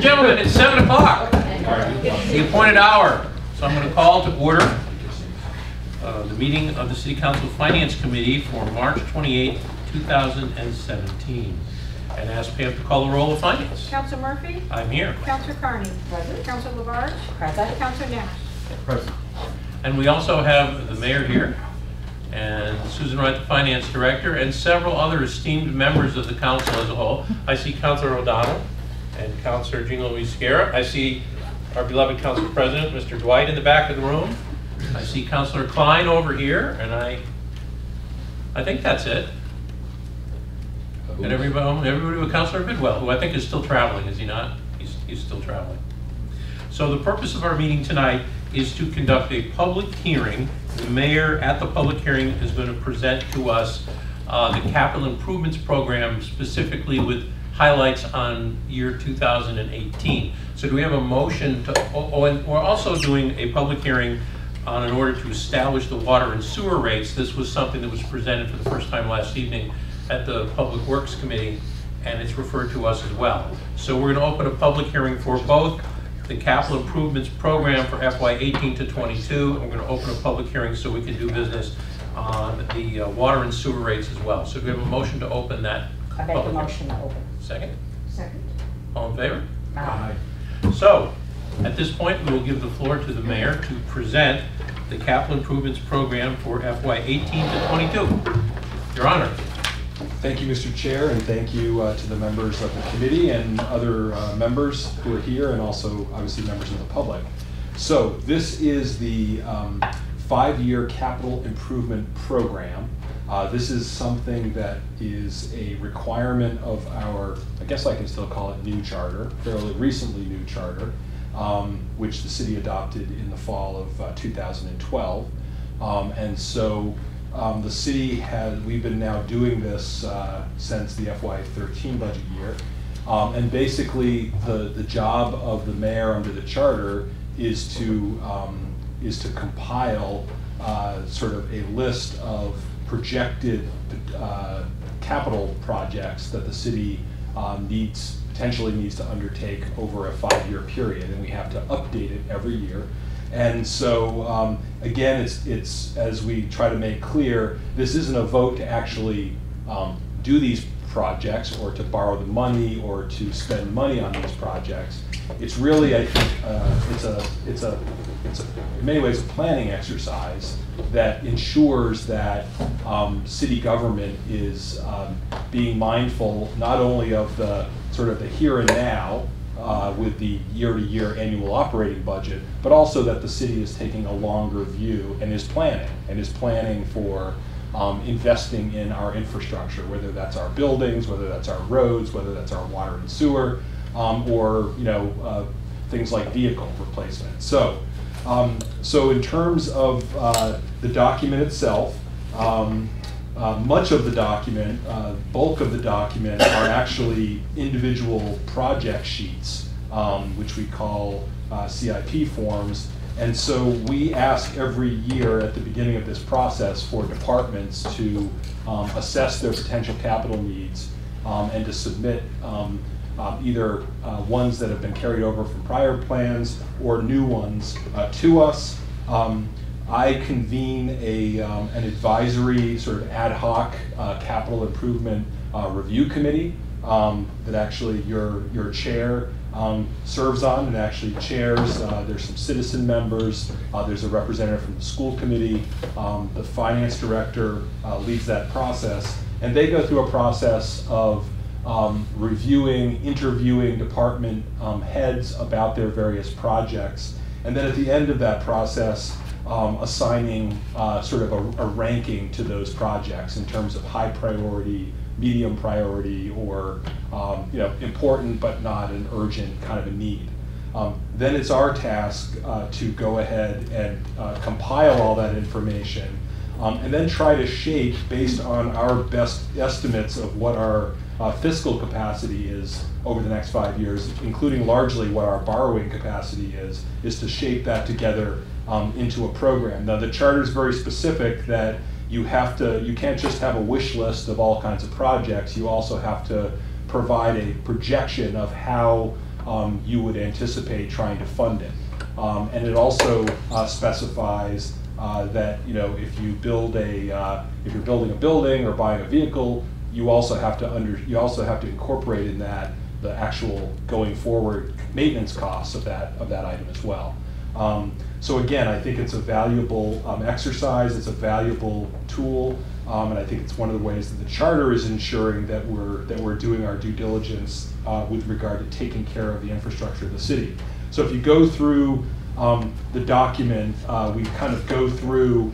Yes. So, ladies and gentlemen, it's 7 o'clock, the appointed hour. So I'm going to call to order uh, the meeting of the City Council Finance Committee for March 28, 2017. And ask Pam to call the roll of finance. Councilor Murphy? I'm here. Councilor Carney? Present. Councilor Labarge? Present. Councilor Nash? And we also have the mayor here, and Susan Wright, the finance director, and several other esteemed members of the council as a whole. I see Councilor O'Donnell and Councilor Gina-Louise Sciarra. I see our beloved council president, Mr. Dwight, in the back of the room. I see Councilor Klein over here, and I, I think that's it. And everybody, everybody with Councilor Bidwell, who I think is still traveling, is he not? He's, he's still traveling. So the purpose of our meeting tonight is to conduct a public hearing. The mayor at the public hearing is going to present to us uh, the capital improvements program specifically with highlights on year 2018. So do we have a motion to, oh, oh, and we're also doing a public hearing on in order to establish the water and sewer rates. This was something that was presented for the first time last evening at the Public Works Committee, and it's referred to us as well. So we're going to open a public hearing for both the capital improvements program for FY 18 to 22. and We're going to open a public hearing so we can do business on the uh, water and sewer rates as well. So do we have a motion to open that? I make a public hearing? motion to open. Second? Second. All in favor? Aye. So, at this point, we will give the floor to the mayor to present the capital improvements program for FY 18 to 22. Your Honor. Thank you, Mr. Chair, and thank you uh, to the members of the committee and other uh, members who are here, and also obviously members of the public. So this is the um, five-year capital improvement program. Uh, This is something that is a requirement of our, I guess I can still call it new charter, fairly recently new charter, um, which the city adopted in the fall of uh, 2012. Um, And so um, the city has, we've been now doing this uh, since the FY13 budget year. Um, and basically, the, the job of the mayor under the charter is to, um, is to compile uh, sort of a list of projected uh, capital projects that the city um, needs, potentially needs to undertake over a five-year period. And we have to update it every year. And so, um, again, it's, it's, as we try to make clear, this isn't a vote to actually um, do these projects or to borrow the money or to spend money on these projects. It's really, I think, uh, it's a, it's a, it's a, in many ways, a planning exercise that ensures that um, city government is um, being mindful not only of the sort of the here and now, uh, with the year-to-year annual operating budget, but also that the city is taking a longer view and is planning, and is planning for um, investing in our infrastructure, whether that's our buildings, whether that's our roads, whether that's our water and sewer, um, or you know uh, things like vehicle replacement. So, um, so in terms of uh, the document itself, um, uh, much of the document, uh, bulk of the document, are actually individual project sheets, um, which we call uh, CIP forms. And so we ask every year at the beginning of this process for departments to um, assess their potential capital needs um, and to submit um, uh, either uh, ones that have been carried over from prior plans or new ones uh, to us. Um, I convene a, um, an advisory sort of ad hoc uh, capital improvement uh, review committee um, that actually your, your chair um, serves on and actually chairs. Uh, there's some citizen members. Uh, there's a representative from the school committee. Um, the finance director uh, leads that process. And they go through a process of um, reviewing, interviewing department um, heads about their various projects. And then at the end of that process, um, assigning uh, sort of a, a, ranking to those projects in terms of high priority, medium priority, or um, you know important but not an urgent kind of a need. Um, then it's our task uh, to go ahead and uh, compile all that information um, and then try to shape based on our best estimates of what our uh, fiscal capacity is over the next five years, including largely what our borrowing capacity is, is to shape that together um, into a program. Now the charter is very specific that you have to, you can't just have a wish list of all kinds of projects. You also have to provide a projection of how um, you would anticipate trying to fund it. Um, and it also uh, specifies uh, that you know if you build a uh, if you're building a building or buying a vehicle, you also have to under you also have to incorporate in that the actual going forward maintenance costs of that of that item as well. Um, so again, I think it's a valuable um, exercise. It's a valuable tool, um, and I think it's one of the ways that the charter is ensuring that we're that we're doing our due diligence uh, with regard to taking care of the infrastructure of the city. So if you go through um, the document, uh, we kind of go through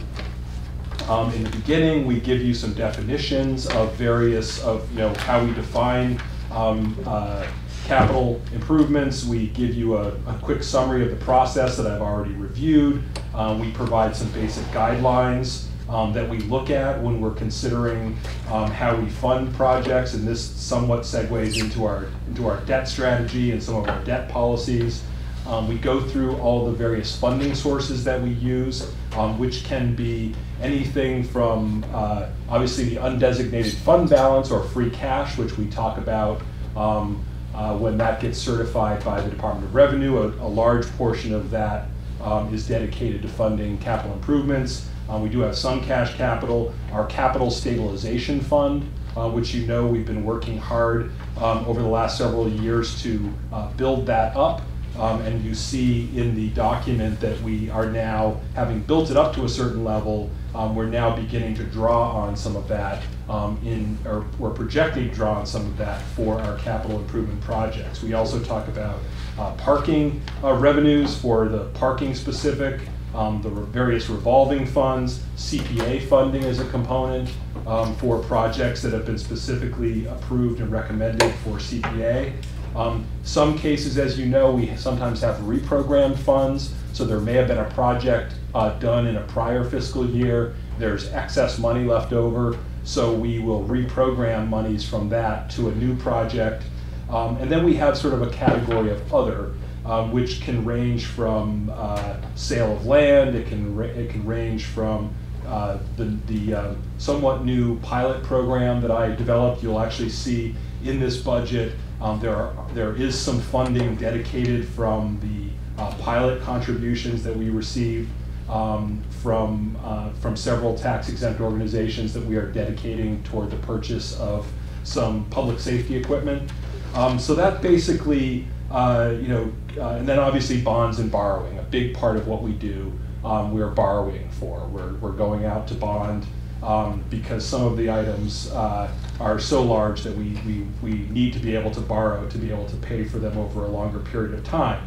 um, in the beginning, we give you some definitions of various of you know how we define um, uh, capital improvements. We give you a, a, quick summary of the process that I've already reviewed. Um, we provide some basic guidelines um, that we look at when we're considering um, how we fund projects, and this somewhat segues into our into our debt strategy and some of our debt policies. Um, we go through all the various funding sources that we use, which can be anything from uh, obviously the undesignated fund balance or free cash, which we talk about um, uh, when that gets certified by the Department of Revenue. A, a large portion of that um, is dedicated to funding capital improvements. Um, we do have some cash capital. Our capital stabilization fund, uh, which you know we've been working hard um, over the last several years to uh, build that up. Um, and you see in the document that we are now, having built it up to a certain level, um, we're now beginning to draw on some of that um, in, or we're projecting draw on some of that for our capital improvement projects. We also talk about uh, parking uh, revenues for the parking specific, um, the re various revolving funds, CPA funding is a component um, for projects that have been specifically approved and recommended for CPA. Um, some cases, as you know, we sometimes have reprogrammed funds, so there may have been a project uh, done in a prior fiscal year. There's excess money left over, so we will reprogram monies from that to a new project. Um, and then we have sort of a category of other, um, which can range from uh, sale of land, it can, it can range from uh, the, the um, somewhat new pilot program that I developed. You'll actually see in this budget um, there, are, there is some funding dedicated from the uh, pilot contributions that we received um, from, uh, from several tax exempt organizations that we are dedicating toward the purchase of some public safety equipment. Um, so that basically, uh, you know, uh, and then obviously bonds and borrowing, a big part of what we do, um, we're borrowing for. We're, we're going out to bond um, because some of the items uh, are so large that we, we, we need to be able to borrow to be able to pay for them over a longer period of time.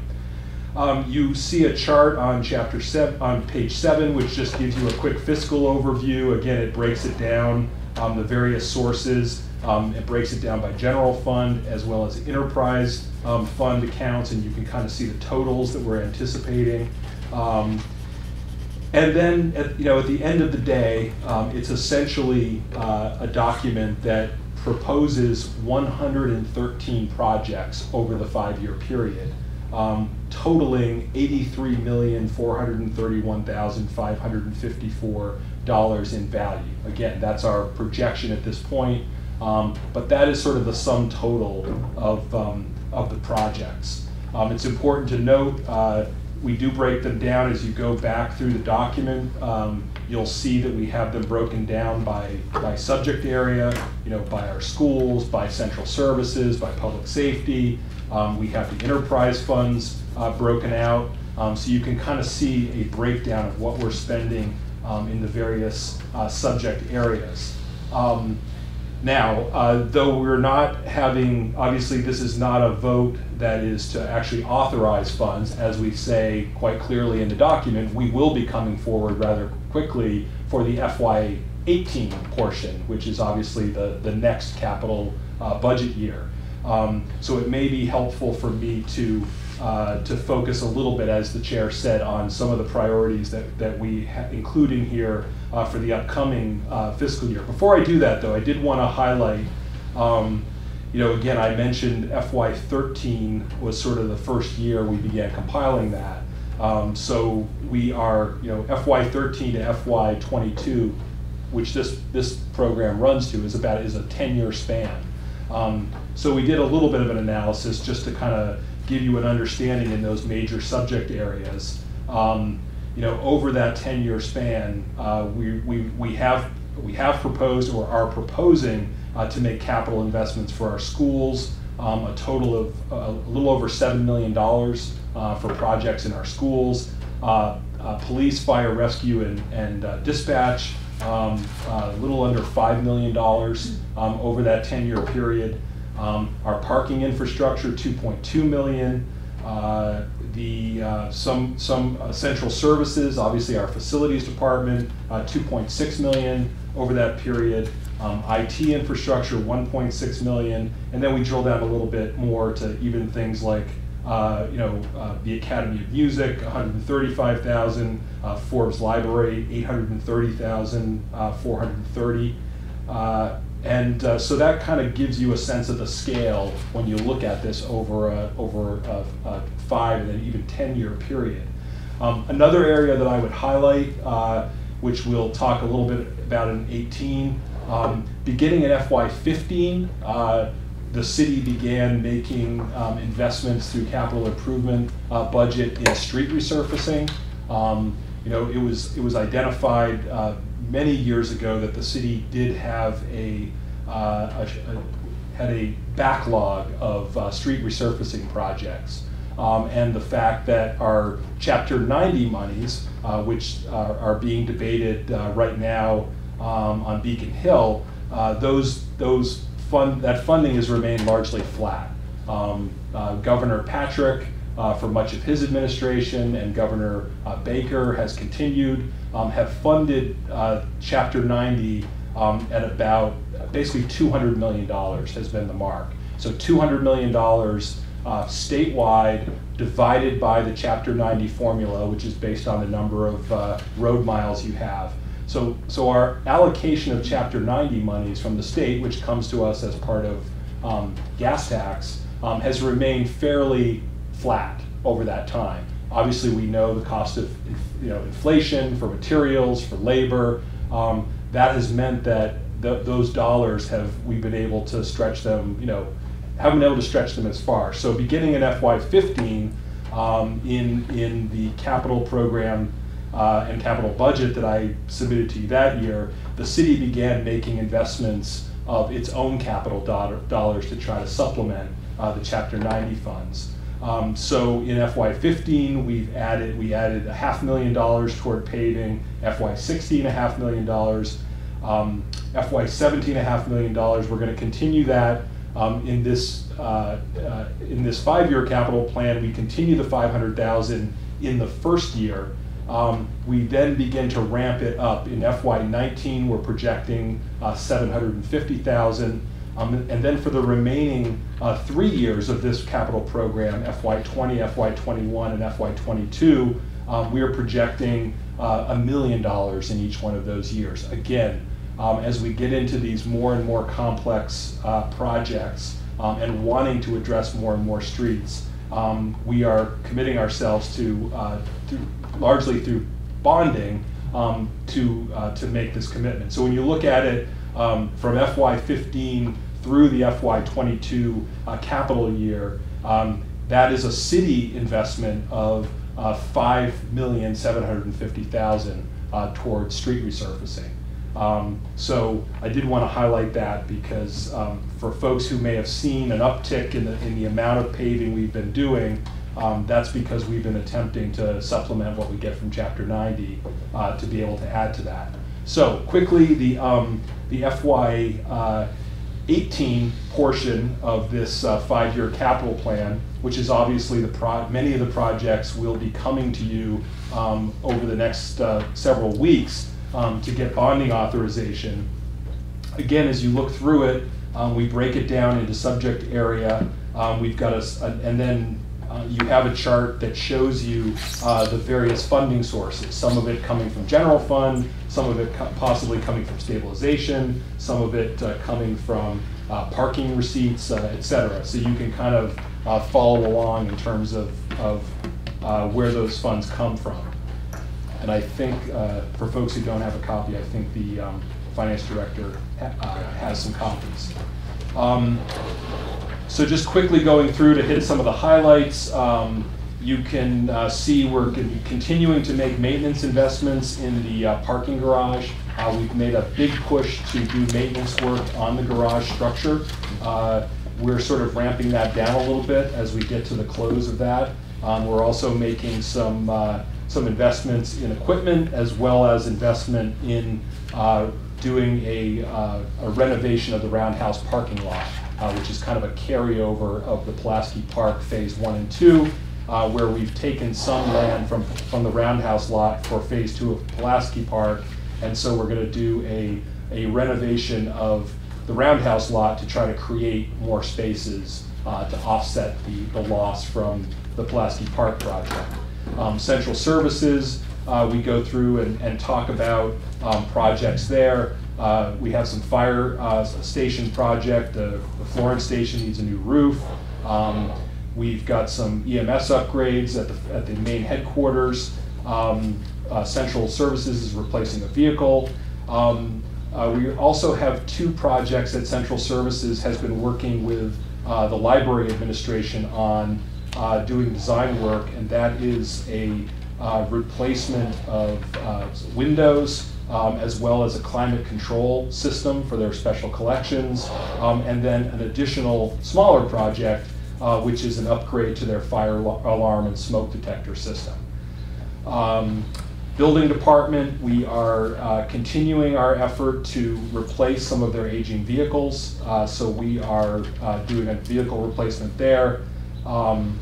Um, you see a chart on chapter seven, on page seven, which just gives you a quick fiscal overview. Again, it breaks it down, um, the various sources. Um, it breaks it down by general fund as well as enterprise um, fund accounts, and you can kind of see the totals that we're anticipating. Um, and then, at, you know, at the end of the day, um, it's essentially uh, a document that proposes 113 projects over the five-year period, um, totaling $83,431,554 in value. Again, that's our projection at this point, um, but that is sort of the sum total of, um, of the projects. Um, it's important to note uh, we do break them down as you go back through the document. Um, you'll see that we have them broken down by, by subject area, you know, by our schools, by central services, by public safety. Um, we have the enterprise funds uh, broken out. Um, so you can kind of see a breakdown of what we're spending um, in the various uh, subject areas. Um, now, uh, though we're not having, obviously, this is not a vote that is to actually authorize funds, as we say quite clearly in the document, we will be coming forward rather quickly for the FY18 portion, which is obviously the, the next capital uh, budget year. Um, so it may be helpful for me to uh, to focus a little bit, as the chair said, on some of the priorities that, that we include in here uh, for the upcoming uh, fiscal year. Before I do that, though, I did want to highlight, um, you know, again, I mentioned FY13 was sort of the first year we began compiling that. Um, so we are, you know, FY13 to FY22, which this this program runs to, is about is a 10-year span. Um, So we did a little bit of an analysis just to kind of give you an understanding in those major subject areas. Um, You know, over that 10-year span, uh, we, we, we have, we have proposed or are proposing uh, to make capital investments for our schools, um, a total of uh, a little over $7 million uh, for projects in our schools. Uh, uh, Police, fire, rescue, and, and dispatch, um, a little under $5 million um, over that 10-year period. Um, Our parking infrastructure, 2.2 million. Uh, The, uh, some, some uh, central services, obviously our facilities department, uh, 2.6 million over that period. Um, IT infrastructure, 1.6 million. And then we drill down a little bit more to even things like, uh, you know, uh, the Academy of Music, 135,000. uh, Forbes Library, 830,000, uh, 430. Uh, And uh, so that kind of gives you a sense of the scale when you look at this over a, over a, a five and then even 10-year period. Um, Another area that I would highlight, uh, which we'll talk a little bit about in 18, um, beginning in FY '15, uh, the city began making um, investments through capital improvement uh, budget in street resurfacing. Um, You know, it was, it was identified uh, many years ago that the city did have a, uh, a- a- had a backlog of uh, street resurfacing projects. Um, And the fact that our Chapter 90 monies, uh, which are are being debated uh, right now um, on Beacon Hill, uh, those, those fund, that funding has remained largely flat. Um, uh, Governor Patrick, for much of his administration, and Governor Baker has continued, um, have funded uh, Chapter 90 um, at about, basically $200 million has been the mark. So $200 million uh, statewide, divided by the Chapter 90 formula, which is based on the number of uh, road miles you have. So, so our allocation of Chapter 90 monies from the state, which comes to us as part of um, gas tax, um, has remained fairly flat over that time. Obviously, we know the cost of you know, inflation for materials, for labor. Um, that has meant that th- those dollars have, we've been able to stretch them, you know, haven't been able to stretch them as far. So beginning in FY15, um, in, in the capital program uh, and capital budget that I submitted to you that year, the city began making investments of its own capital dollar- dollars to try to supplement uh, the Chapter 90 funds. Um, So in FY15, we've added, we added a half million dollars toward paving, FY16 a half million dollars, um, FY17 a half million dollars. We're going to continue that um, in this, uh, uh, in this five-year capital plan. We continue the 500,000 in the first year. Um, We then begin to ramp it up. In FY19, we're projecting uh, 750,000. Um, And then for the remaining uh, three years of this capital program, FY20, FY21, and FY22, um, we are projecting uh, a million dollars in each one of those years. Again, um, as we get into these more and more complex uh, projects um, and wanting to address more and more streets, um, we are committing ourselves to, uh, largely through bonding, um, to, uh, to make this commitment. So when you look at it um, from FY15 through the FY22 uh, capital year, um, that is a city investment of uh, five million seven hundred and fifty thousand uh, towards street resurfacing. Um, So I did want to highlight that because um, for folks who may have seen an uptick in the, in the amount of paving we've been doing, um, that's because we've been attempting to supplement what we get from Chapter 90 uh, to be able to add to that. So quickly, the, um, the FY uh, 18 portion of this uh, five-year capital plan, which is obviously the pro, many of the projects will be coming to you um, over the next uh, several weeks um, to get bonding authorization. Again, as you look through it, um, we break it down into subject area. Um, We've got a and then uh, you have a chart that shows you uh, the various funding sources. Some of it coming from general fund, some of it co- possibly coming from stabilization, some of it uh, coming from uh, parking receipts, uh, et cetera. So you can kind of follow along in terms of, of where those funds come from. And I think, for folks who don't have a copy, I think the um, finance director ha- has some copies. Um, so just quickly going through to hit some of the highlights. Um, you can uh, see we're con- continuing to make maintenance investments in the uh, parking garage. Uh, we've made a big push to do maintenance work on the garage structure. Uh, we're sort of ramping that down a little bit as we get to the close of that. Um, we're also making some uh, some investments in equipment as well as investment in uh, doing a, uh, a renovation of the Roundhouse parking lot, uh, which is kind of a carryover of the Pulaski Park Phase One and Two, uh, where we've taken some land from, from the Roundhouse lot for Phase Two of Pulaski Park, and so we're gonna do a, a renovation of the Roundhouse lot to try to create more spaces uh, to offset the, the loss from the Pulaski Park project. Um, Central Services, uh, we go through and, and talk about um, projects there. Uh, we have some fire uh, station project. The, the Florence station needs a new roof. Um, we've got some EMS upgrades at the, at the main headquarters. Um, uh, Central Services is replacing a vehicle. Um, uh, we also have two projects that Central Services has been working with uh, the library administration on uh, doing design work, and that is a replacement of windows um, as well as a climate control system for their special collections, um, and then an additional smaller project, uh, which is an upgrade to their fire alarm and smoke detector system. Um, Building department, we are uh, continuing our effort to replace some of their aging vehicles. Uh, So we are uh, doing a vehicle replacement there. Um,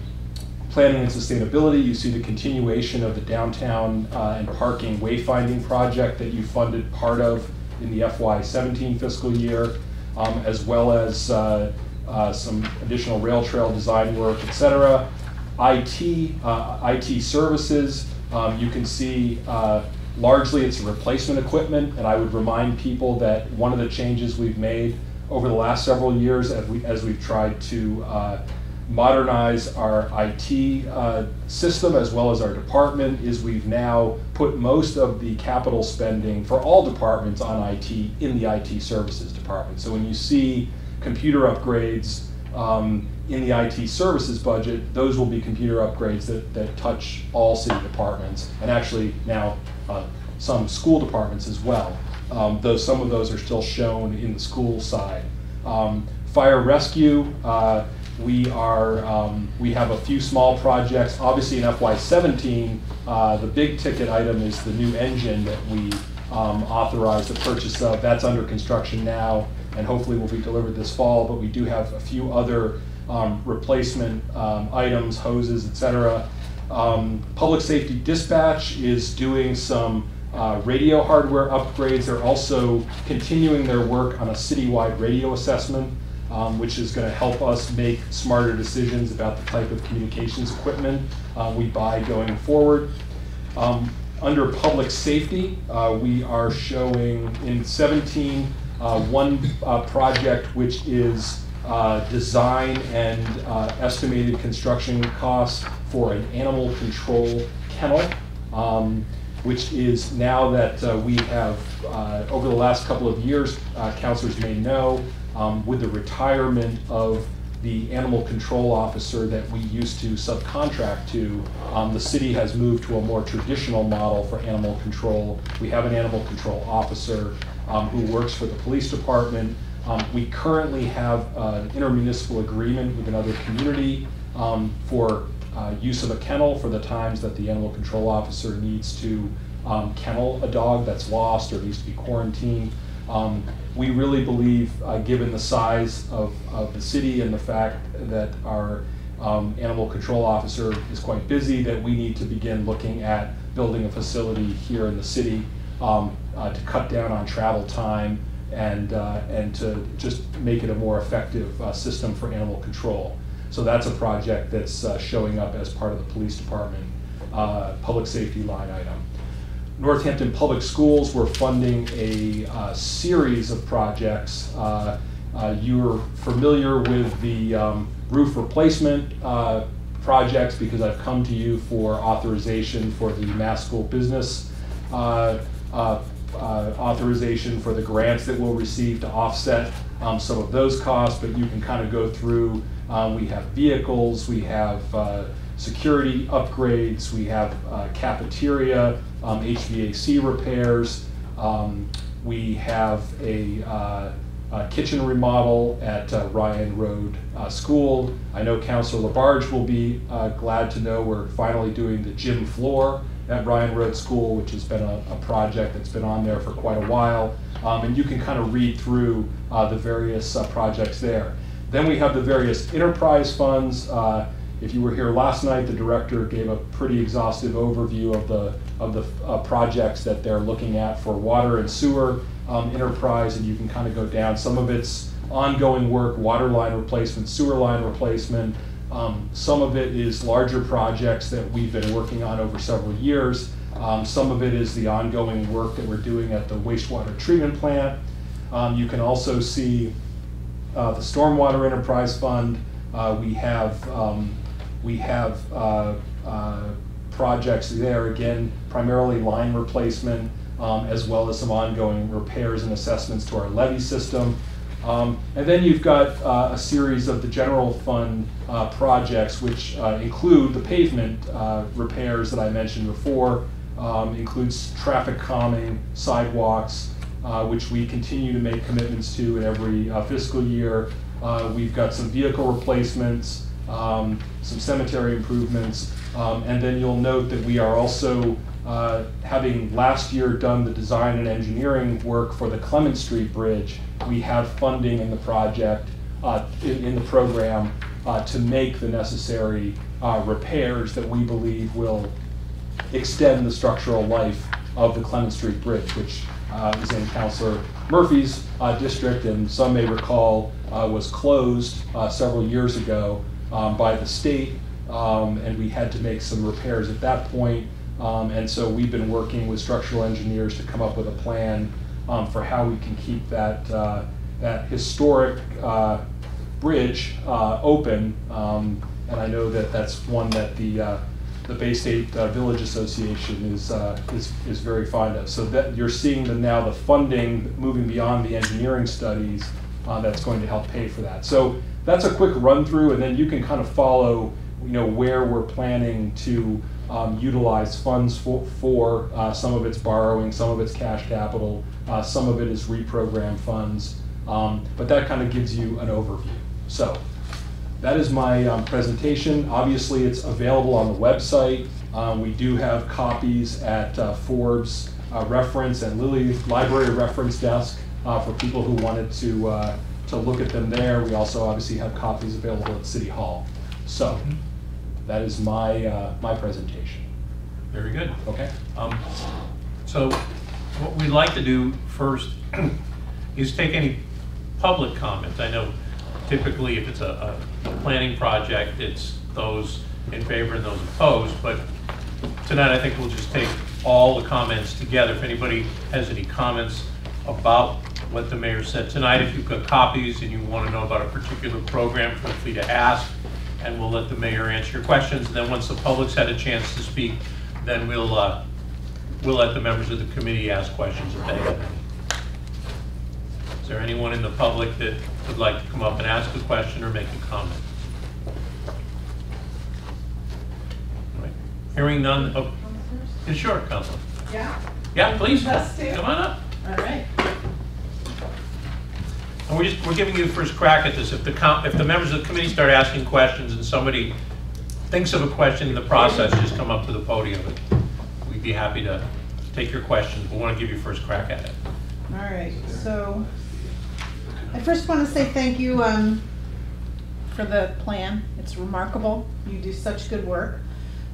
Planning and sustainability, you see the continuation of the downtown uh, and parking wayfinding project that you funded part of in the FY seventeen fiscal year, um, as well as uh, uh, some additional rail trail design work, et cetera. IT, uh, IT services, um, you can see uh, largely it's replacement equipment, and I would remind people that one of the changes we've made over the last several years as, we, as we've tried to uh, modernize our IT uh, system as well as our department is we've now put most of the capital spending for all departments on IT in the IT services department. So when you see computer upgrades um, in the IT services budget, those will be computer upgrades that, that touch all city departments and actually now uh, some school departments as well. Um, though some of those are still shown in the school side. Um, fire rescue, uh, we are um, we have a few small projects. Obviously, in FY17, uh, the big ticket item is the new engine that we um, authorized the purchase of. That's under construction now, and hopefully will be delivered this fall. But we do have a few other um, replacement um, items, hoses, etc. Um, Public safety dispatch is doing some uh, radio hardware upgrades. They're also continuing their work on a citywide radio assessment, um, which is going to help us make smarter decisions about the type of communications equipment uh, we buy going forward. Um, under public safety, uh, we are showing in 17 uh, one uh, project which is uh, design and uh, estimated construction costs for an animal control kennel, um, which is now that uh, we have, uh, over the last couple of years, uh, councilors may know, um, with the retirement of the animal control officer that we used to subcontract to, um, the city has moved to a more traditional model for animal control. We have an animal control officer um, who works for the police department. Um, we currently have uh, an intermunicipal agreement with another community um, for uh, use of a kennel for the times that the animal control officer needs to um, kennel a dog that's lost or needs to be quarantined. Um, we really believe, uh, given the size of, of the city and the fact that our um, animal control officer is quite busy, that we need to begin looking at building a facility here in the city um, uh, to cut down on travel time and, uh, and to just make it a more effective uh, system for animal control. So that's a project that's uh, showing up as part of the police department uh, public safety line item. Northampton Public Schools, we're funding a uh, series of projects. Uh, uh, You're familiar with the um, roof replacement uh, projects because I've come to you for authorization for the Mass School Business uh, authorization for the grants that we'll receive to offset um, some of those costs, but you can kind of go through. Um, we have vehicles, we have security upgrades, we have uh, cafeteria, um, HVAC repairs. Um, we have a, uh, a kitchen remodel at uh, Ryan Road uh, School. I know Councilor Labarge will be uh, glad to know we're finally doing the gym floor at Ryan Road School, which has been a, a project that's been on there for quite a while. Um, and you can kind of read through uh, the various projects there. Then we have the various enterprise funds. Uh, if you were here last night, the director gave a pretty exhaustive overview of the of the uh, projects that they're looking at for water and sewer um, enterprise, and you can kind of go down. Some of it's ongoing work, water line replacement, sewer line replacement. Um, some of it is larger projects that we've been working on over several years. Um, some of it is the ongoing work that we're doing at the wastewater treatment plant. Um, you can also see uh, the Stormwater Enterprise Fund. Uh, we have um, we have uh, uh, projects there again, primarily line replacement, um, as well as some ongoing repairs and assessments to our levee system. Um, and then you've got uh, a series of the general fund uh, projects, which uh, include the pavement uh, repairs that I mentioned before, um, includes traffic calming, sidewalks, uh, which we continue to make commitments to in every uh, fiscal year. We've got some vehicle replacements, um, some cemetery improvements, um, and then you'll note that we are also uh, having last year done the design and engineering work for the Clement Street Bridge, we have funding in the project, uh, in, in the program, uh, to make the necessary uh, repairs that we believe will extend the structural life of the Clement Street Bridge, which uh, is in Councilor Murphy's uh, district, and some may recall was closed several years ago um, by the state, um, and we had to make some repairs at that point. Um, and so we've been working with structural engineers to come up with a plan um, for how we can keep that uh, that historic uh, bridge uh, open. Um, and I know that that's one that the uh, the Bay State uh, Village Association is, uh, is is very fond of. So that you're seeing the, now the funding moving beyond the engineering studies uh, that's going to help pay for that. So that's a quick run through, and then you can kind of follow, you know, where we're planning to um, utilize funds for, for uh, some of its borrowing, some of its cash capital, uh, some of it is reprogram funds. Um, but that kind of gives you an overview. So that is my um, presentation. Obviously, it's available on the website. Um, we do have copies at uh, Forbes uh, reference and Lilly Library reference desk uh, for people who wanted to, uh, to look at them there. We also obviously have copies available at City Hall. So that is my, uh, my presentation. Very good. Okay? Um, So what we'd like to do first is take any public comments. I know typically if it's a, a a planning project, it's those in favor and those opposed, but tonight I think we'll just take all the comments together. If anybody has any comments about what the mayor said tonight, if you've got copies and you want to know about a particular program, feel free to ask, and we'll let the mayor answer your questions. And then once the public's had a chance to speak, then we'll, uh, we'll let the members of the committee ask questions if they have any. Is there anyone in the public that would like to come up and ask a question or make a comment? Right. Hearing none, oh, sure, Council. Yeah, Yeah, please, come on up. all right. And we're just, we're giving you the first crack at this. If the, if the members of the committee start asking questions and somebody thinks of a question in the process, just come up to the podium. We'd be happy to take your questions. We want to give you first crack at it. All right, so I first want to say thank you um, for the plan. It's remarkable. You do such good work.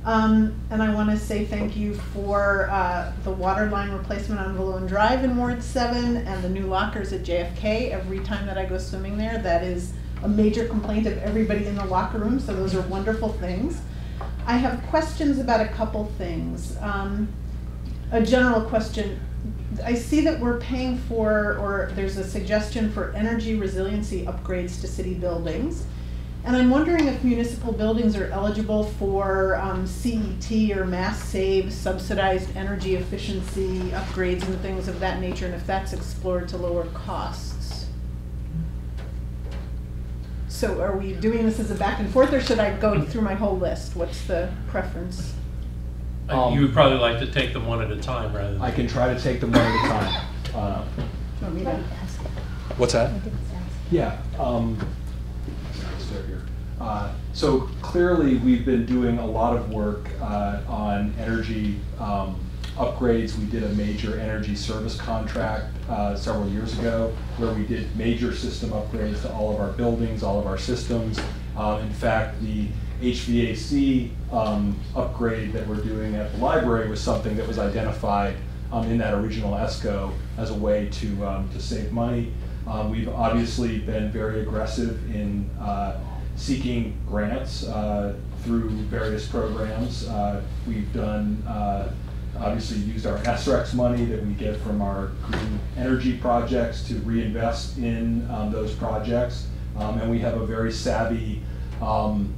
Um, And I want to say thank you for uh, the water line replacement on Balloon Drive in Ward 7 and the new lockers at JFK. Every time that I go swimming there, that is a major complaint of everybody in the locker room, so those are wonderful things. I have questions about a couple things. Um, a general question. I see that we're paying for, or there's a suggestion for energy resiliency upgrades to city buildings. And I'm wondering if municipal buildings are eligible for um, CET or mass save subsidized energy efficiency upgrades and things of that nature, and if that's explored to lower costs. so are we doing this as a back and forth, or should I go through my whole list? What's the preference? Uh, Um, You would probably like to take them one at a time rather than. I can try to take them one at a time. Uh, Do you want me to? What's that? Yeah. um, sorry, start here. Uh, So clearly, we've been doing a lot of work uh, on energy um, upgrades. We did a major energy service contract uh, several years ago where we did major system upgrades to all of our buildings, all of our systems. Uh, In fact, the HVAC um, upgrade that we're doing at the library was something that was identified um, in that original ESCO as a way to, um, to save money. Um, We've obviously been very aggressive in uh, seeking grants uh, through various programs. Uh, We've done, uh, obviously used our SRECs money that we get from our green energy projects to reinvest in um, those projects. Um, And we have a very savvy um,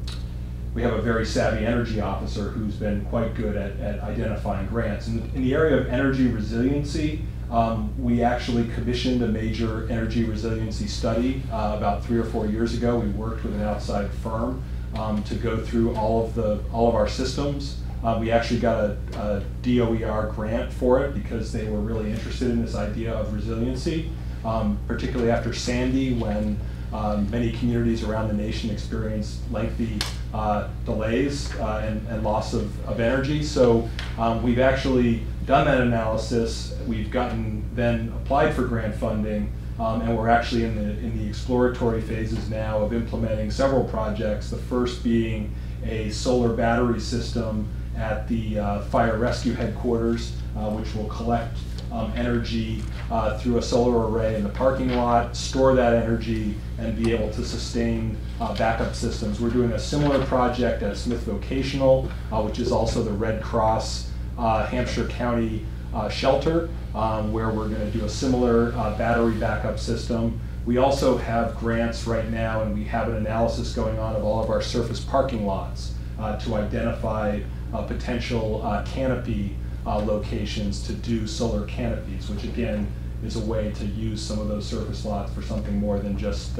we have a very savvy energy officer who's been quite good at, at identifying grants. In, in the area of energy resiliency, um, we actually commissioned a major energy resiliency study uh, about three or four years ago. We worked with an outside firm um, to go through all of the all of our systems. Uh, we actually got a, a DOER grant for it because they were really interested in this idea of resiliency, um, particularly after Sandy when um, many communities around the nation experienced lengthy uh, delays uh, and, and loss of, of energy. So um, we've actually done that analysis. We've gotten then applied for grant funding, um, and we're actually in the in the exploratory phases now of implementing several projects. The first being a solar battery system at the uh, fire rescue headquarters, uh, which will collect um, energy uh, through a solar array in the parking lot, store that energy, and be able to sustain uh, backup systems. We're doing a similar project at Smith Vocational, uh, which is also the Red Cross uh, Hampshire County uh, shelter, um, where we're going to do a similar uh, battery backup system. We also have grants right now, and we have an analysis going on of all of our surface parking lots uh, to identify uh, potential canopy locations to do solar canopies, which again is a way to use some of those surface lots for something more than just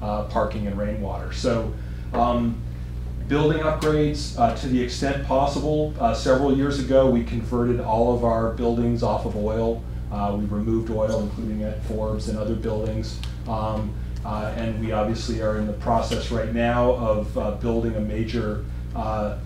parking and rainwater. So, um, building upgrades uh, to the extent possible. Uh, several years ago, we converted all of our buildings off of oil. Uh, we removed oil, including at Forbes and other buildings. Um, uh, and we obviously are in the process right now of uh, building a major uh,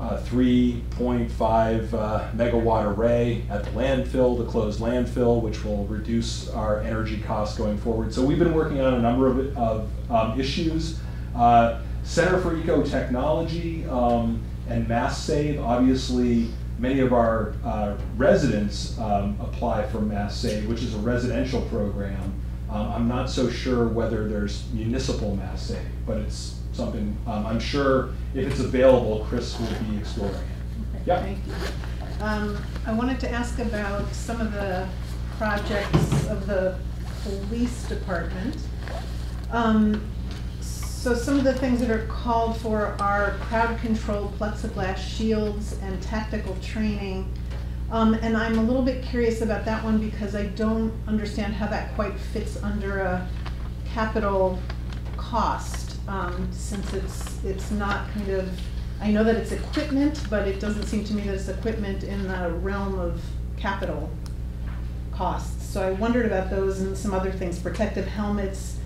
uh, 3.5 uh, megawatt array at the landfill, the closed landfill, which will reduce our energy costs going forward. So we've been working on a number of, of um, issues. Uh, Center for Eco Technology um, and Mass Save, obviously, many of our uh, residents um, apply for Mass Save, which is a residential program. Um, I'm not so sure whether there's municipal Mass Save, but it's something, um, I'm sure if it's available, Chris will be exploring it. Yeah. Thank you. Um, I wanted to ask about some of the projects of the police department. Um, so some of the things that are called for are crowd control, plexiglass shields, and tactical training. Um, and I'm a little bit curious about that one because I don't understand how that quite fits under a capital cost, um, since it's, it's not kind of, I know that it's equipment, but it doesn't seem to me that it's equipment in the realm of capital costs. So I wondered about those and some other things, protective helmets,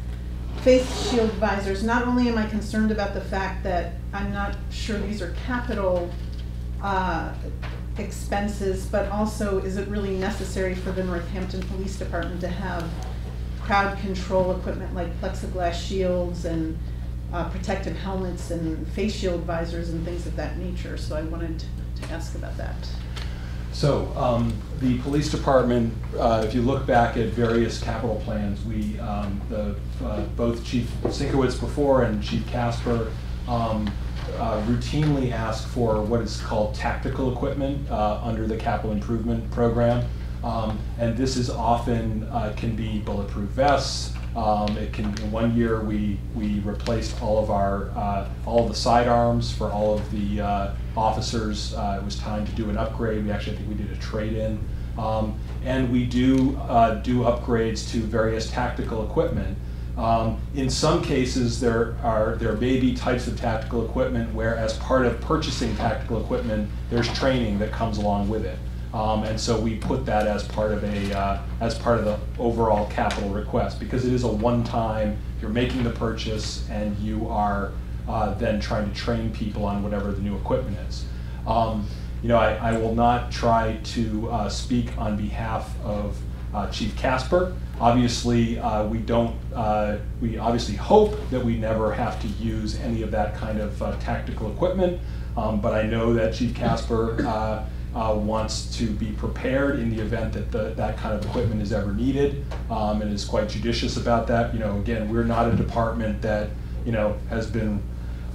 face shield visors. Not only am I concerned about the fact that I'm not sure these are capital uh, expenses, but also is it really necessary for the Northampton Police Department to have crowd control equipment like plexiglass shields and uh, protective helmets and face shield visors and things of that nature? So I wanted to ask about that. So, um, the police department, uh, if you look back at various capital plans, we, um, the, uh, both Chief Sienkiewicz before and Chief Kasper, um, uh, routinely ask for what is called tactical equipment, uh, under the capital improvement program. Um, and this is often, uh, can be bulletproof vests, um, it can, in one year, we, we replaced all of our, uh, all of the sidearms for all of the, officers. Uh, it was time to do an upgrade. We actually, I think we did a trade-in. Um, and we do, uh, do upgrades to various tactical equipment. Um, in some cases, there are there may be types of tactical equipment where, as part of purchasing tactical equipment, there's training that comes along with it, um, and so we put that as part of a uh, as part of the overall capital request because it is a one-time. You're making the purchase, and you are uh, then trying to train people on whatever the new equipment is. Um, you know, I, I will not try to uh, speak on behalf of uh, Chief Kasper. Obviously, uh, we don't, uh, we obviously hope that we never have to use any of that kind of uh, tactical equipment. Um, but I know that Chief Kasper wants to be prepared in the event that the, that kind of equipment is ever needed um, and is quite judicious about that. You know, again, we're not a department that, you know, has been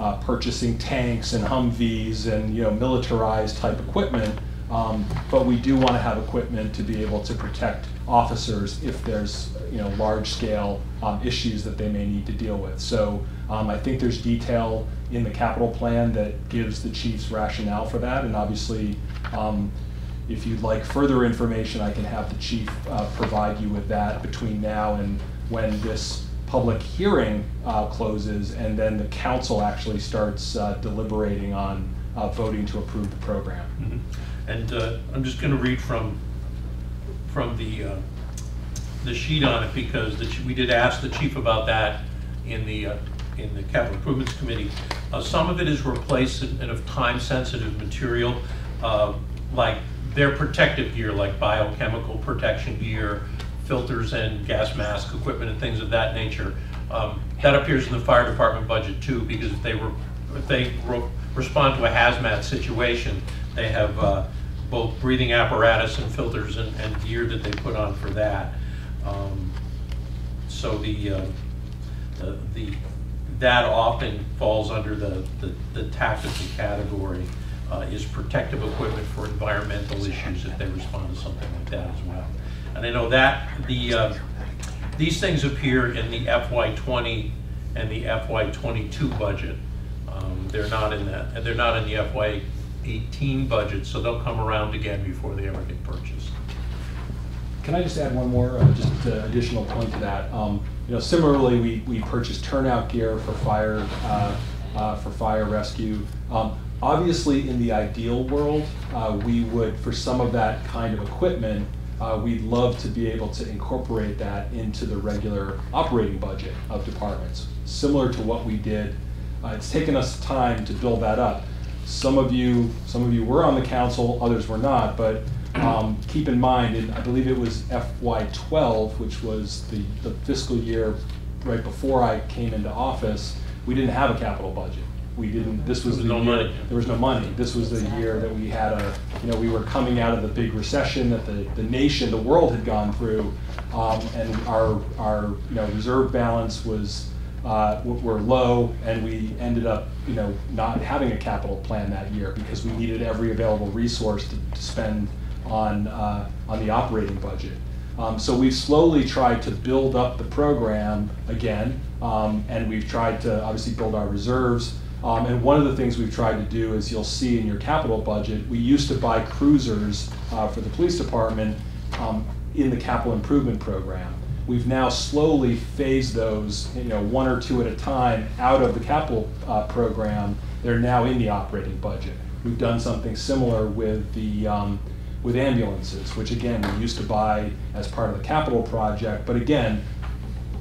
uh, purchasing tanks and Humvees and, you know, militarized type equipment. Um, But we do want to have equipment to be able to protect officers if there's, you know, large-scale um, issues that they may need to deal with. So um, I think there's detail in the capital plan that gives the chief's rationale for that. And obviously, um, if you'd like further information, I can have the chief uh, provide you with that between now and when this public hearing uh, closes, and then the council actually starts uh, deliberating on uh, voting to approve the program. Mhm. And uh, I'm just going to read from, from the, uh, the sheet on it, because we did ask the chief about that in the, uh, in the capital improvements committee. Some of it is replacement of time-sensitive material, like their protective gear, like biochemical protection gear, filters and gas mask equipment and things of that nature. Um, That appears in the fire department budget too, because if they were, if they ro- respond to a hazmat situation, they have uh, both breathing apparatus and filters and, and gear that they put on for that. Um, So the, uh, the, the, that often falls under the, the- the tactical category, uh, is protective equipment for environmental issues if they respond to something like that as well. And I know that, the, uh, these things appear in the FY twenty and the FY twenty-two budget. Um, They're not in that, they're not in the FY eighteen budget, so they'll come around again before they ever get purchased. Can I just add one more, uh, just uh, additional point to that? Um, You know, similarly, we, we purchased turnout gear for fire, uh, uh, for fire rescue. Um, Obviously, in the ideal world, uh, we would, for some of that kind of equipment, uh, we'd love to be able to incorporate that into the regular operating budget of departments, similar to what we did. Uh, It's taken us time to build that up. Some of you, some of you were on the council, others were not, but um, keep in mind, and I believe it was FY twelve, which was the, the fiscal year right before I came into office, we didn't have a capital budget. We didn't, this was the There was year. no money. There was no money. This was the year that we had a, you know, we were coming out of the big recession that the, the nation, the world had gone through. Um, and our, our, you know, reserve balance was, uh, were low, and we ended up, you know, not having a capital plan that year because we needed every available resource to, to spend on, uh, on the operating budget. Um, so we've slowly tried to build up the program again, um, and we've tried to obviously build our reserves. Um, and one of the things we've tried to do is you'll see in your capital budget, we used to buy cruisers uh, for the police department um, in the capital improvement program. We've now slowly phased those, you know, one or two at a time out of the capital uh, program. They're now in the operating budget. We've done something similar with the um, with ambulances, which again we used to buy as part of the capital project. But again,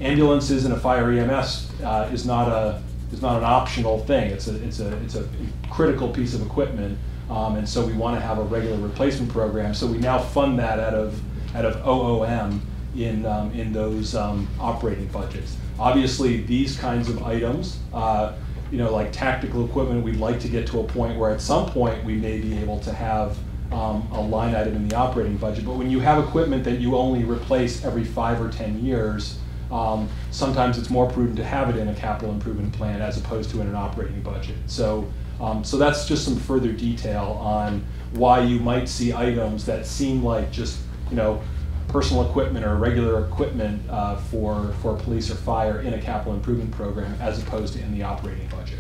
ambulances and a fire EMS uh, is not a is not an optional thing. It's a it's a it's a critical piece of equipment, um, and so we want to have a regular replacement program. So we now fund that out of out of OOM in um, in those um, operating budgets. Obviously, these kinds of items. Uh, you know, like tactical equipment, we'd like to get to a point where at some point we may be able to have um, a line item in the operating budget. But when you have equipment that you only replace every five or 10 years, um, sometimes it's more prudent to have it in a capital improvement plan as opposed to in an operating budget. So, um, so that's just some further detail on why you might see items that seem like just, you know, personal equipment or regular equipment uh, for, for police or fire in a capital improvement program as opposed to in the operating budget.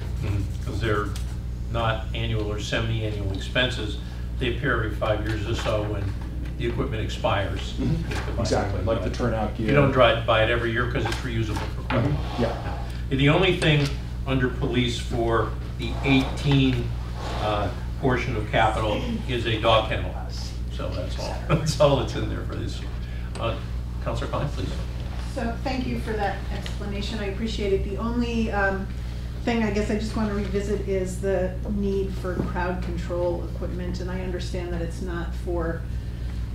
Because they're not annual or semi-annual expenses. They appear every five years or so when the equipment expires. You have to buy Mm-hmm. Exactly, new like the turnout gear. You don't drive, buy it every year because it's reusable for quite a Mhm, while. Yeah. The only thing under police for the 18 uh, portion of capital is a dog kennel. So that's all, that's all that's in there for this. Uh, Councilor Klein, please. So thank you for that explanation, I appreciate it. The only um, thing I guess I just want to revisit is the need for crowd control equipment. And I understand that it's not for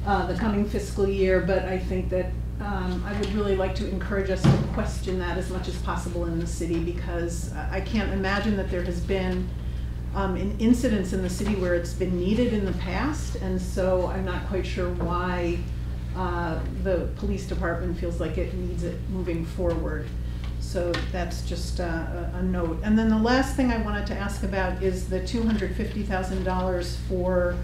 uh, the coming fiscal year, but I think that um, I would really like to encourage us to question that as much as possible in the city because I can't imagine that there has been um, an incidence in the city where it's been needed in the past. And so I'm not quite sure why uh, the police department feels like it needs it moving forward. So that's just uh, a, a note. And then the last thing I wanted to ask about is the two hundred fifty thousand dollars for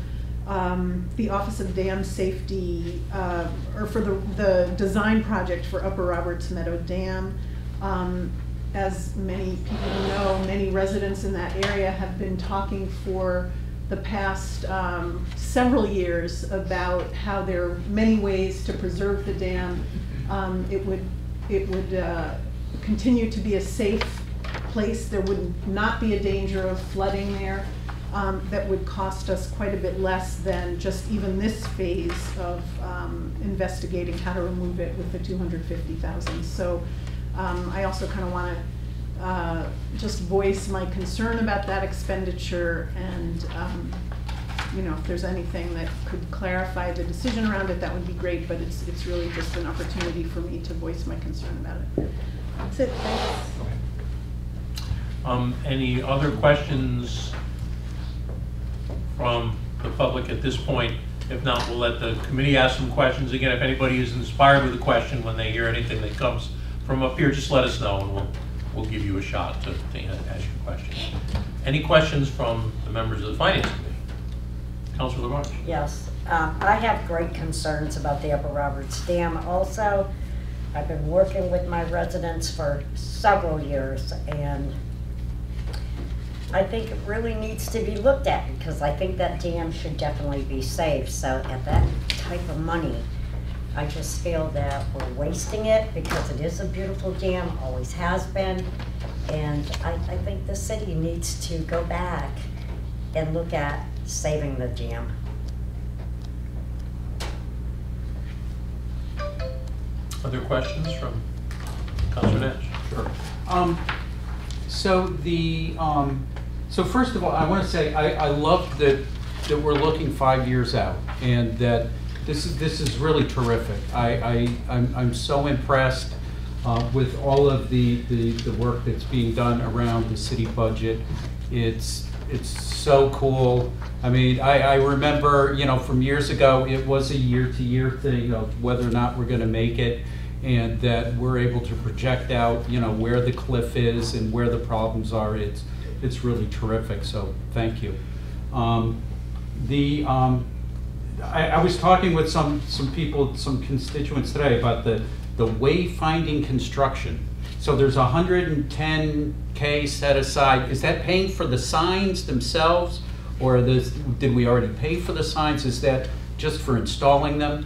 um, the Office of Dam Safety, uh, or for the, the design project for Upper Roberts Meadow Dam. Um, As many people know, many residents in that area have been talking for the past um, several years about how there are many ways to preserve the dam. Um, It would, it would uh, continue to be a safe place. There would not be a danger of flooding there. Um, That would cost us quite a bit less than just even this phase of um, investigating how to remove it with the two hundred fifty thousand. So um, I also kind of want to uh, just voice my concern about that expenditure and, um, you know, if there's anything that could clarify the decision around it, that would be great, but it's, it's really just an opportunity for me to voice my concern about it. That's it, thanks. Um, Any other questions from the public at this point? If not, we'll let the committee ask some questions. Again, if anybody is inspired with a question when they hear anything that comes from up here, just let us know and we'll, we'll give you a shot to, to ask your question. Any questions from the members of the finance committee? Councilor Labarge? Yes, um, I have great concerns about the Upper Roberts Dam also. I've been working with my residents for several years and I think it really needs to be looked at because I think that dam should definitely be saved. So at that type of money, I just feel that we're wasting it because it is a beautiful dam, always has been. And I, I think the city needs to go back and look at saving the dam. Other questions from Councilor Nash? Sure. Um, so the, um, so first of all, I want to say, I, I love that, that we're looking five years out and that this is, this is really terrific. I, I, I'm, I'm so impressed, uh, with all of the, the, the work that's being done around the city budget. It's, it's so cool. I mean, I, I remember, you know, from years ago, it was a year-to-year thing of whether or not we're gonna make it. And that we're able to project out, you know, where the cliff is and where the problems are. It's, it's really terrific, so thank you. Um, The, um, I, I was talking with some, some people, some constituents today about the, the wayfinding construction. So there's hundred and ten K set aside, is that paying for the signs themselves? Or this, did we already pay for the signs, is that just for installing them?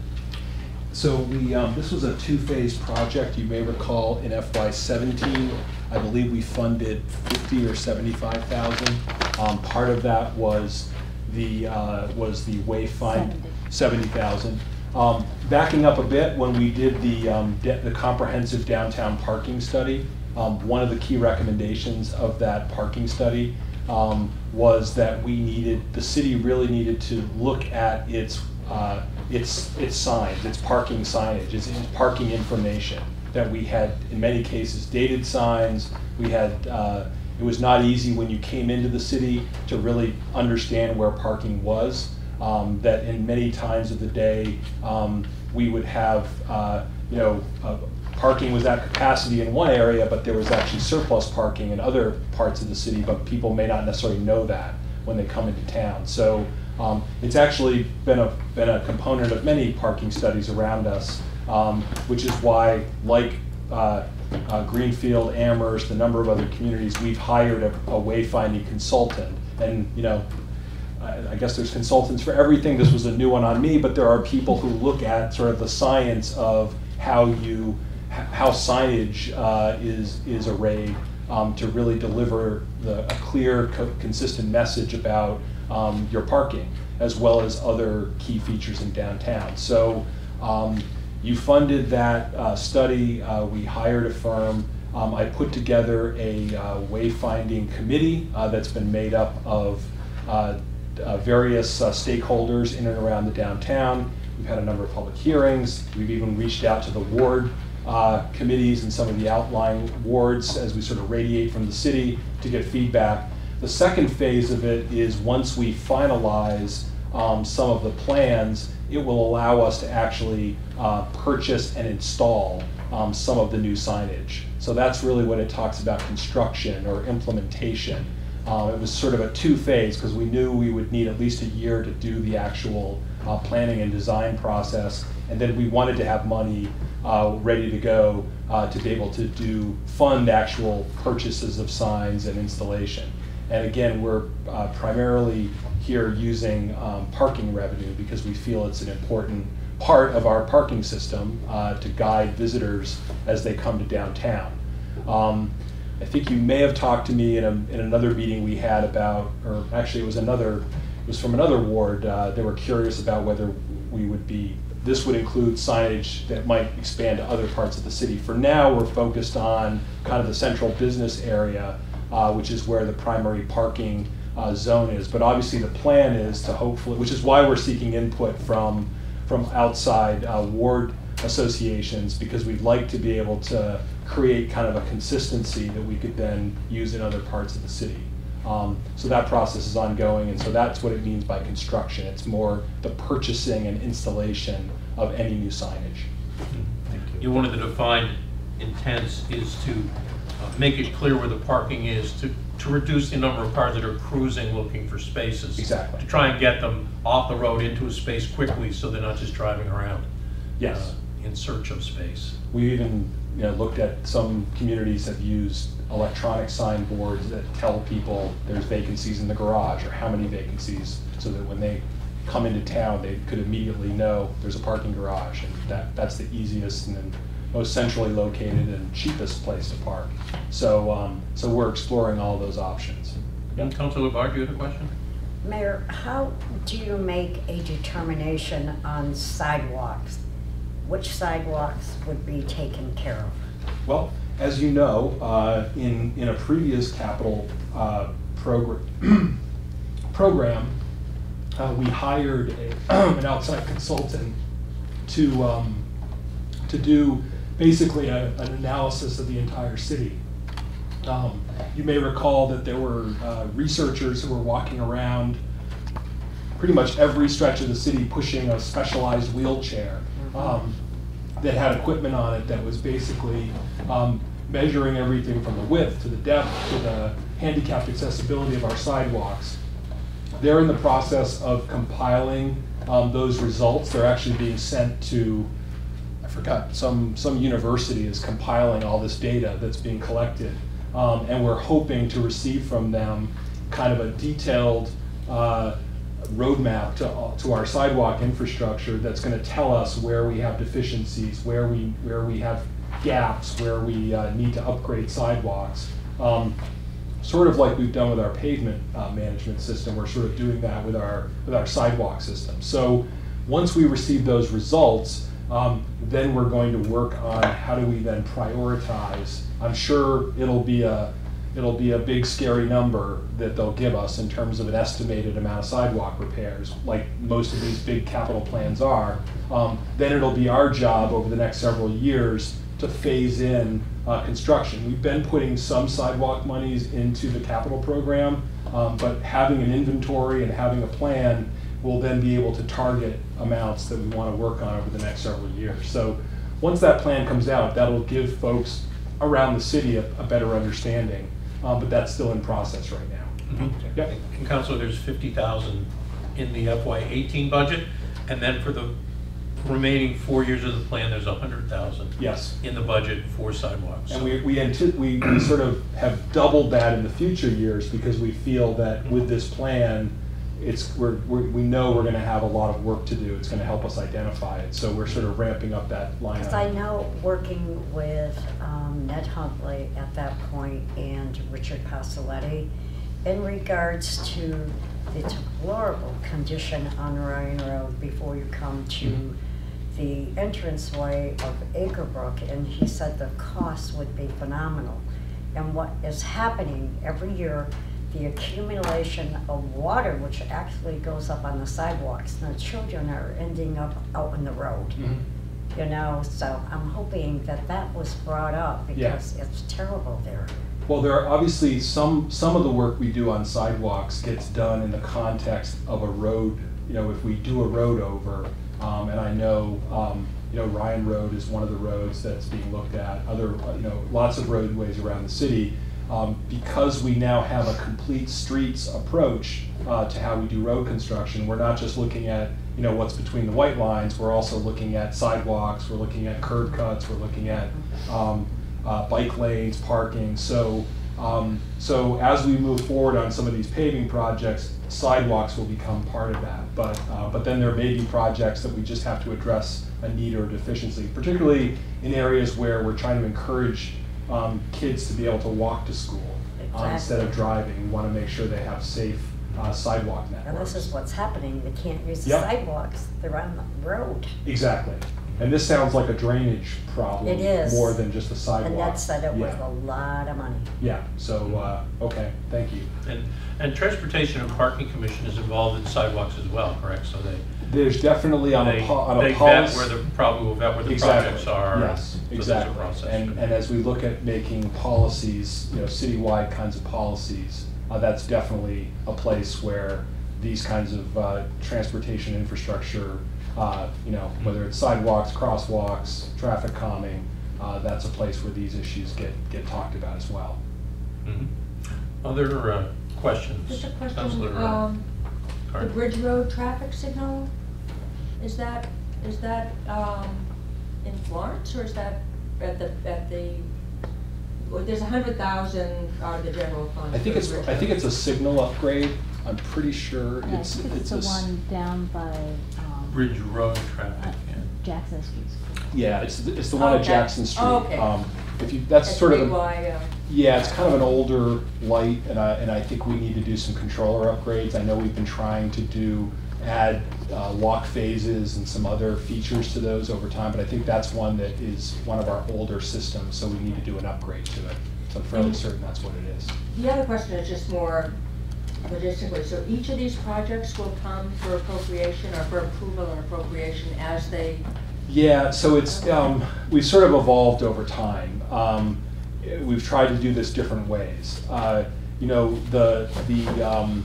So we, um, this was a two-phase project, you may recall in FY seventeen, I believe we funded fifty or seventy-five thousand. Um, part of that was the, uh, was the wayfind, Seventy. seventy thousand. Um, backing up a bit, when we did the, um, the comprehensive downtown parking study, um, one of the key recommendations of that parking study, um, was that we needed, the city really needed to look at its, uh, its, its signs, its parking signage, its, its parking information. That we had, in many cases, dated signs, we had, uh, it was not easy when you came into the city to really understand where parking was. Um, that in many times of the day, um, we would have, uh, you know, uh, parking was at capacity in one area, but there was actually surplus parking in other parts of the city, but people may not necessarily know that when they come into town. So um, it's actually been a, been a component of many parking studies around us, um, which is why, like uh, uh, Greenfield, Amherst, a number of other communities, we've hired a, a wayfinding consultant. And, you know, I I guess there's consultants for everything, this was a new one on me, but there are people who look at sort of the science of how you, how signage uh, is, is arrayed um, to really deliver the, a clear, co- consistent message about um, your parking, as well as other key features in downtown. So um, you funded that uh, study, uh, we hired a firm. Um, I put together a uh, wayfinding committee uh, that's been made up of uh, various stakeholders in and around the downtown. We've had a number of public hearings. We've even reached out to the ward committees and some of the outlying wards as we sort of radiate from the city to get feedback. The second phase of it is once we finalize um, some of the plans, it will allow us to actually uh, purchase and install um, some of the new signage. So that's really what it talks about construction or implementation. Uh, it was sort of a two-phase because we knew we would need at least a year to do the actual uh, planning and design process, and then we wanted to have money uh, ready to go uh, to be able to do fund actual purchases of signs and installation. And again, we're primarily here using um, parking revenue because we feel it's an important part of our parking system uh, to guide visitors as they come to downtown. Um, I think you may have talked to me in, a, in another meeting we had about, or actually it was another, it was from another ward. Uh, they were curious about whether we would be, this would include signage that might expand to other parts of the city. For now, we're focused on kind of the central business area, uh, which is where the primary parking uh, zone is. But obviously, the plan is to hopefully, which is why we're seeking input from from outside uh, ward associations because we'd like to be able to create kind of a consistency that we could then use in other parts of the city. Um, so that process is ongoing, and so that's what it means by construction. It's more the purchasing and installation of any new signage. You one of the defined intents is to uh, make it clear where the parking is, to, to reduce the number of cars that are cruising looking for spaces. Exactly. To try and get them off the road into a space quickly, so they're not just driving around. Yes. uh, In search of space. We even you know, looked at some communities have used electronic signboards that tell people there's vacancies in the garage or how many vacancies, so that when they come into town, they could immediately know there's a parking garage, and that, that's the easiest and then most centrally located and cheapest place to park. So, um, so we're exploring all those options. And Councilor Labarge, you had a question? Mayor, how do you make a determination on sidewalks? Which sidewalks would be taken care of? Well, as you know, uh, in, in a previous capital uh, program, program, uh, we hired a, an outside consultant to, um, to do basically a, an analysis of the entire city. Um, you may recall that there were uh, researchers who were walking around pretty much every stretch of the city pushing a specialized wheelchair um, that had equipment on it that was basically um, measuring everything from the width to the depth to the handicapped accessibility of our sidewalks. They're in the process of compiling um, those results. They're actually being sent to, forgot, some, some university is compiling all this data that's being collected. Um, and we're hoping to receive from them kind of a detailed uh, roadmap to, to our sidewalk infrastructure that's going to tell us where we have deficiencies, where we, where we have gaps, where we uh, need to upgrade sidewalks. Um, sort of like we've done with our pavement uh, management system, we're sort of doing that with our, with our sidewalk system. So once we receive those results, um, then we're going to work on how do we then prioritize. I'm sure it'll be a, it'll be a big scary number that they'll give us in terms of an estimated amount of sidewalk repairs, like most of these big capital plans are. Um, then it'll be our job over the next several years to phase in uh, construction. We've been putting some sidewalk monies into the capital program, um, but having an inventory and having a plan will then be able to target amounts that we want to work on over the next several years. So once that plan comes out, that'll give folks around the city a, a better understanding, uh, but that's still in process right now. Yep. And Councilor, there's fifty thousand in the FY eighteen budget, and then for the remaining four years of the plan, there's a hundred thousand Yes. in the budget for sidewalks. And we, we, we, we sort of have doubled that in the future years because we feel that with this plan, it's, we're, we're, we know we're gonna have a lot of work to do. It's gonna help us identify it, so we're sort of ramping up that line Because I know, working with um, Ned Huntley at that point and Richard Pasoletti, in regards to the deplorable condition on Ryan Road before you come to Mhm. the entranceway of Acrebrook, and he said the cost would be phenomenal. And what is happening every year, the accumulation of water, which actually goes up on the sidewalks, and the children are ending up out in the road Mhm. you know, so I'm hoping that that was brought up Yeah. because it's terrible there. Well, there are obviously some, some of the work we do on sidewalks gets done in the context of a road, you know, if we do a road over, um, and I know, um, you know, Ryan Road is one of the roads that's being looked at, other, uh, you know, lots of roadways around the city. Um, because we now have a complete streets approach, uh, to how we do road construction, we're not just looking at, you know, what's between the white lines, we're also looking at sidewalks, we're looking at curb cuts, we're looking at, um, uh, bike lanes, parking. So, um, so as we move forward on some of these paving projects, sidewalks will become part of that. But, uh, but then there may be projects that we just have to address a need or a deficiency, particularly in areas where we're trying to encourage um, kids to be able to walk to school uh, instead of driving. We want to make sure they have safe uh, sidewalk networks. And this is what's happening, they can't use the Yep. sidewalks, they're on the road. Exactly. And this sounds like a drainage problem. It is. More than just a sidewalk. And Ned said it was Yeah. a lot of money. Yeah, so, uh, okay, thank you. And, and Transportation and Parking Commission is involved in sidewalks as well, correct? So they, There's definitely on a, they, po- on a they vet policy. where the, probably will vet where the Exactly, projects are. Yes, So there's a exactly. process And, and as we look at making policies, you know, citywide kinds of policies, uh, that's definitely a place where these kinds of, uh, transportation infrastructure, uh, you know, whether it's sidewalks, crosswalks, traffic calming, uh, that's a place where these issues get, get talked about as well. Mhm. Other uh, questions? Just a question, Councilor, uh, um, the Bridge Road traffic signal, is that, is that, um, in Florence, or is that at the, at the, well, there's a hundred thousand out of the general fund. I think for it's, Bridge I think it's a signal upgrade, I'm pretty sure Yeah, I it's, think it's it's the s- one down by, um, Bridge Road traffic, yeah. Jackson Street. Yeah, it's, the- it's the one at Okay. Jackson Street. Oh, okay. Um, If you, that's sort of, Big a- Y, uh, yeah, it's kind of an older light, and I, and I think we need to do some controller upgrades. I know we've been trying to do, add uh, walk phases and some other features to those over time, but I think that's one that is one of our older systems, so we need to do an upgrade to it. So I'm fairly Mhm. certain that's what it is. The other question is just more logistically, so each of these projects will come for appropriation or for approval and appropriation as they, Yeah, so it's, um, we've sort of evolved over time. Um, we've tried to do this different ways. Uh, you know, the, the, um,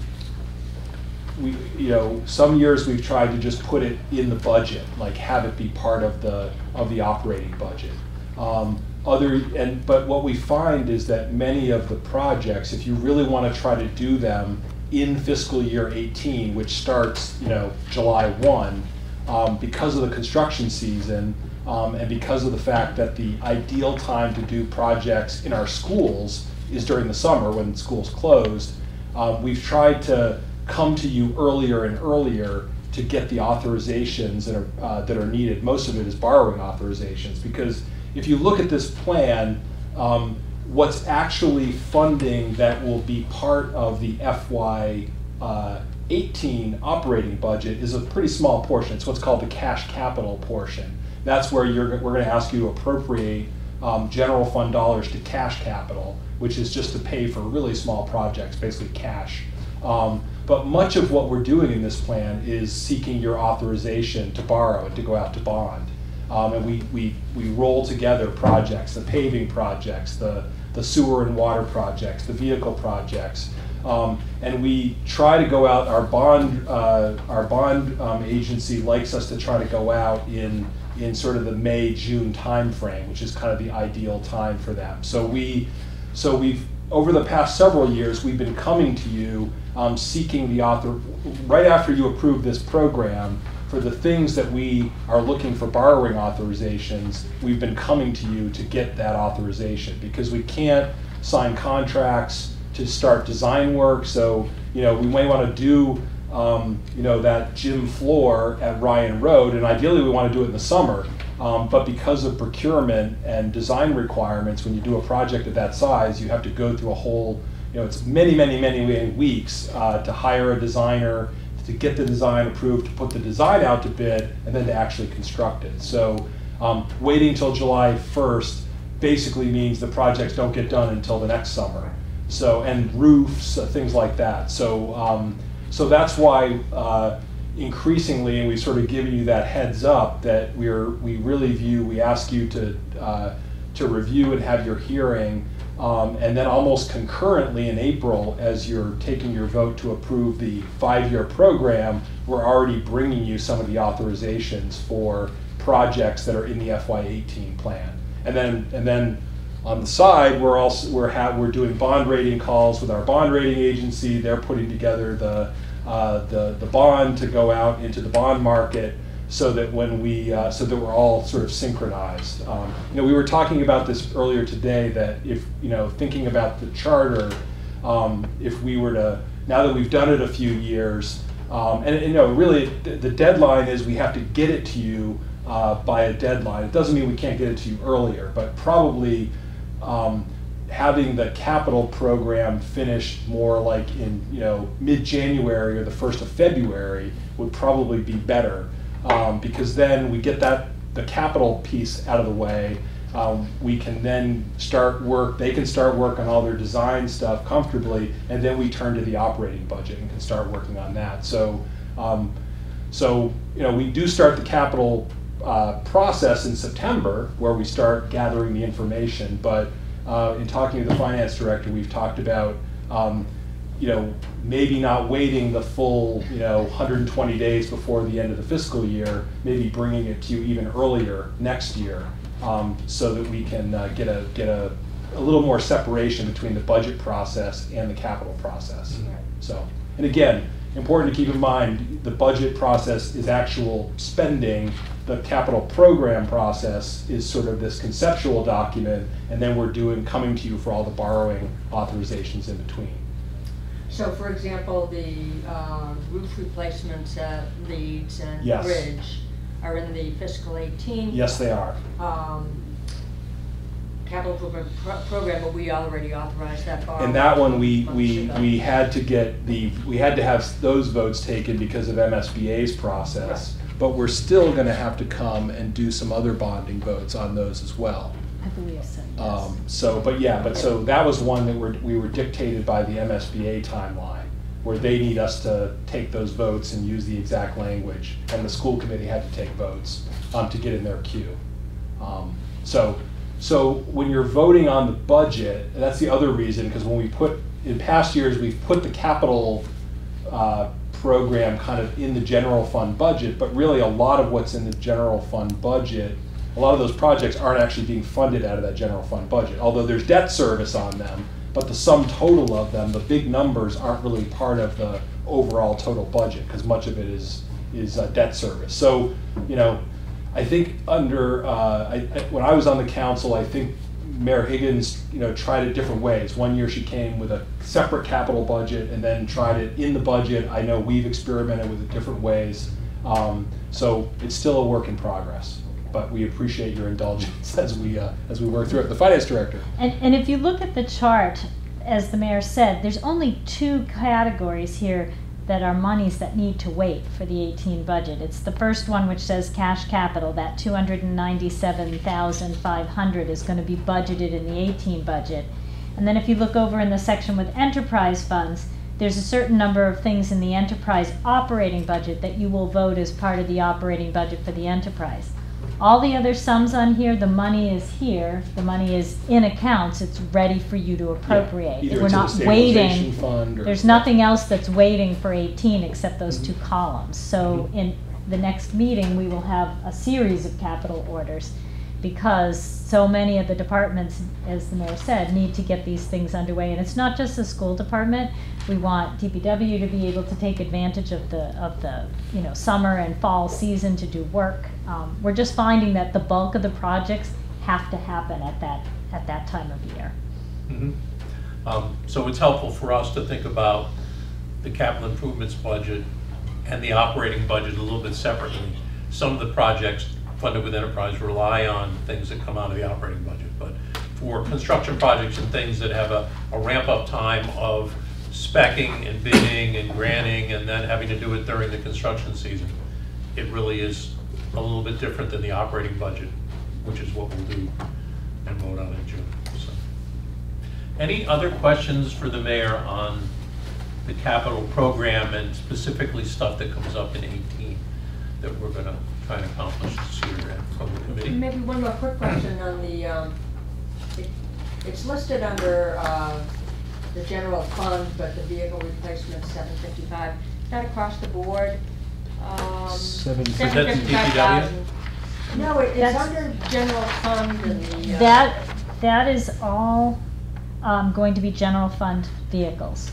we, you know, some years we've tried to just put it in the budget, like have it be part of the, of the operating budget. Um, other, and, but what we find is that many of the projects, if you really want to try to do them in fiscal year eighteen, which starts, you know, July one, um, because of the construction season, um, and because of the fact that the ideal time to do projects in our schools is during the summer when school's closed, um, we've tried to come to you earlier and earlier to get the authorizations that are, uh, that are needed. Most of it is borrowing authorizations, because if you look at this plan, um, what's actually funding that will be part of the FY uh, 18 operating budget is a pretty small portion. It's what's called the cash capital portion. That's where you're, we're going to ask you to appropriate um, general fund dollars to cash capital, which is just to pay for really small projects, basically cash. Um, but much of what we're doing in this plan is seeking your authorization to borrow and to go out to bond. Um, and we, we, we roll together projects, the paving projects, the, the sewer and water projects, the vehicle projects. Um, and we try to go out, our bond, uh, our bond um, agency likes us to try to go out in, in sort of the May, June timeframe, which is kind of the ideal time for them. So we, so we've, over the past several years, we've been coming to you, um, seeking the author, right after you approve this program, for the things that we are looking for borrowing authorizations, we've been coming to you to get that authorization, because we can't sign contracts to start design work, so, you know, we may wanna do um, you know, that gym floor at Ryan Road, and ideally we want to do it in the summer. Um, but because of procurement and design requirements, when you do a project of that size, you have to go through a whole, you know, it's many, many, many, many weeks uh, to hire a designer, to get the design approved, to put the design out to bid, and then to actually construct it. So um, waiting till July 1st basically means the projects don't get done until the next summer. So, and roofs, uh, things like that. So, um, so that's why uh, increasingly, and we've sort of given you that heads up that we're, we really view, we ask you to, uh, to review and have your hearing. Um, and then almost concurrently in April, as you're taking your vote to approve the five-year program, we're already bringing you some of the authorizations for projects that are in the FY18 plan. And then, and then on the side, we're also, we're ha we're doing bond rating calls with our bond rating agency. They're putting together the, uh, the, the bond to go out into the bond market so that when we, uh, so that we're all sort of synchronized. Um, you know, we were talking about this earlier today that if, you know, thinking about the charter, um, if we were to, now that we've done it a few years, um, and, you know, really the, the deadline is we have to get it to you uh, by a deadline. It doesn't mean we can't get it to you earlier, but probably um, having the capital program finished more like in you know mid-January or the first of February would probably be better um, because then we get that the capital piece out of the way. Um, we can then start work. They can start work on all their design stuff comfortably, and then we turn to the operating budget and can start working on that. So, um, so you know, we do start the capital uh, process in September where we start gathering the information. But uh, in talking to the finance director, we've talked about um, you know maybe not waiting the full you know 120 days before the end of the fiscal year, maybe bringing it to you even earlier next year, um, so that we can uh, get a get a a little more separation between the budget process and the capital process. So, and again, important to keep in mind, the budget process is actual spending. The capital program process is sort of this conceptual document, and then we're doing, coming to you for all the borrowing authorizations in between. So for example, the uh, roof replacements at Leeds and Yes. Bridge are in the fiscal 18. Yes, they are. um, Capital program, pro- program, but we already authorized that borrowing. And that one, we, we, ago. we had to get the, we had to have those votes taken because of MSBA's process. But we're still gonna have to come and do some other bonding votes on those as well. I believe so, yes. Um, so, but yeah, but so that was one that were, we were dictated by the MSBA timeline, where they need us to take those votes and use the exact language, and the school committee had to take votes, um, to get in their queue. Um, so, so when you're voting on the budget, that's the other reason, because when we put, in past years, we've put the capital, uh, program kind of in the general fund budget, but really a lot of what's in the general fund budget, a lot of those projects aren't actually being funded out of that general fund budget, although there's debt service on them, but the sum total of them, the big numbers aren't really part of the overall total budget, because much of it is, is uh, debt service. So, you know, I think under, uh, I, I- when I was on the council, I think Mayor Higgins, you know, tried it different ways. One year she came with a separate capital budget and then tried it in the budget. I know we've experimented with it different ways. Um, so it's still a work in progress, but we appreciate your indulgence as we, uh, as we work through it. The finance director. And, and if you look at the chart, as the mayor said, there's only two categories here that are monies that need to wait for the 18 budget. It's the first one which says cash capital, that 297,500 is going to be budgeted in the 18 budget. And then if you look over in the section with enterprise funds, there's a certain number of things in the enterprise operating budget that you will vote as part of the operating budget for the enterprise. All the other sums on here, the money is here, the money is in accounts, it's ready for you to appropriate. Either We're to the not waiting, there's nothing else that's waiting for eighteen except those two Mhm. columns. So Mhm. in the next meeting, we will have a series of capital orders because so many of the departments, as the mayor said, need to get these things underway. And it's not just the school department. We want DPW to be able to take advantage of the, of the, you know, summer and fall season to do work. Um, we're just finding that the bulk of the projects have to happen at that, at that time of year. Mhm. Um, So it's helpful for us to think about the capital improvements budget and the operating budget a little bit separately. Some of the projects funded with enterprise rely on things that come out of the operating budget. But for construction projects and things that have a, a ramp-up time of specking and bidding and granting and then having to do it during the construction season, it really is a little bit different than the operating budget, which is what we'll do and vote on in June. So, Any other questions for the mayor on the capital program and specifically stuff that comes up in 18 that we're gonna try and accomplish this year and from committee? Maybe one more quick question on the, um, it- it's listed under, uh, the general fund, but the vehicle replacement seven fifty-five. Is that across the board? Um, Seven- Is that the $755,000. No, it- it's That's- under general fund and the. uh, That, that is all um, going to be general fund vehicles.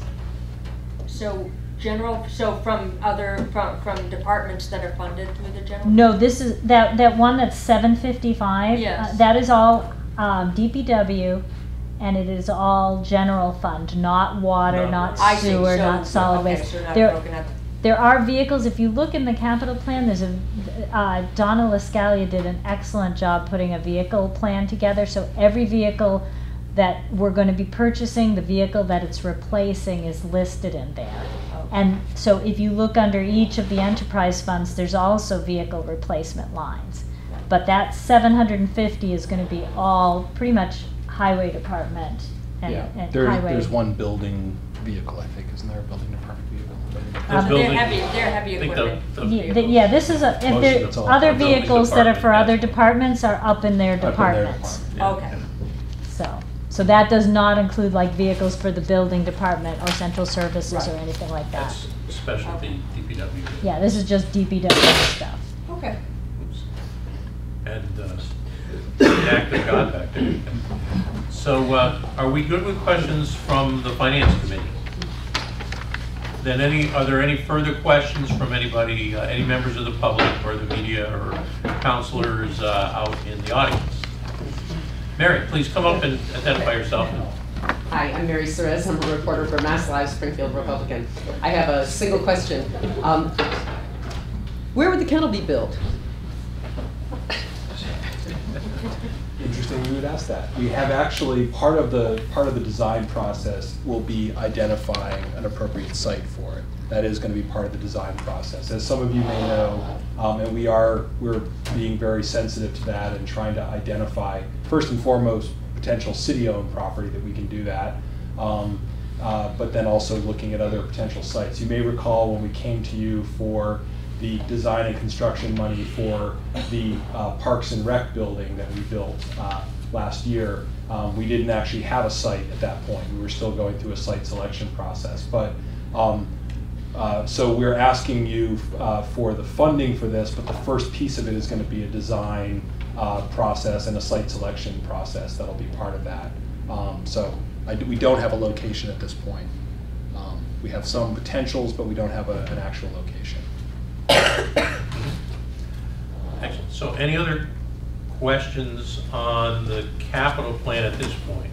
So, general, so from other, from, from departments that are funded through the general? No, this is, that, that one that's seven fifty-five. uh, Yes. That is all um, DPW, and it is all general fund, not water, No. not I see, sewer, so- not solid okay, waste. so not There- broken up. There are vehicles, if you look in the capital plan, there's a, uh, Donna LaScaleia did an excellent job putting a vehicle plan together, so every vehicle that we're gonna be purchasing, the vehicle that it's replacing is listed in there. And so if you look under each of the enterprise funds, there's also vehicle replacement lines. But that seven hundred and fifty is gonna be all, pretty much highway department and, Yeah, and there, highway. there's one building vehicle, I think, isn't there, a building department vehicle? The Um, They're heavy, they're heavy I think the- equipment. the- Yeah, th- yeah, this is a, if there, other vehicles that are for department, other departments are up in their Up in their departments. department, yeah. Okay. So, so that does not include like vehicles for the building department or central services or Right. anything like that. That's specialty DPW. Yeah, this is just DPW stuff. Okay. Oops. And uh, an act of God back there. So uh, are we good with questions from the finance committee? Then any, are there any further questions from anybody, uh, any members of the public or the media or councilors uh, out in the audience? Mary, please come up and identify yourself. Hi, I'm Mary Serreze. I'm a reporter for Mass Live Springfield Republican. I have a single question. Um, Where would the kennel be built? Interesting you would ask that. We have actually, part of the, part of the design process will be identifying an appropriate site for it. That is gonna be part of the design process. As some of you may know, um, and we are, we're being very sensitive to that and trying to identify, first and foremost, potential city-owned property that we can do that. Um, uh, but then also looking at other potential sites. You may recall when we came to you for the design and construction money for the uh, Parks and Rec building that we built uh, last year. Um, We didn't actually have a site at that point. We were still going through a site selection process. But, um, uh, so we're asking you uh, for the funding for this, but the first piece of it is going to be a design uh, process and a site selection process that'll be part of that. Um, So I d- we don't have a location at this point. Um, We have some potentials, but we don't have a- an actual location. Excellent. So any other questions on the capital plan at this point?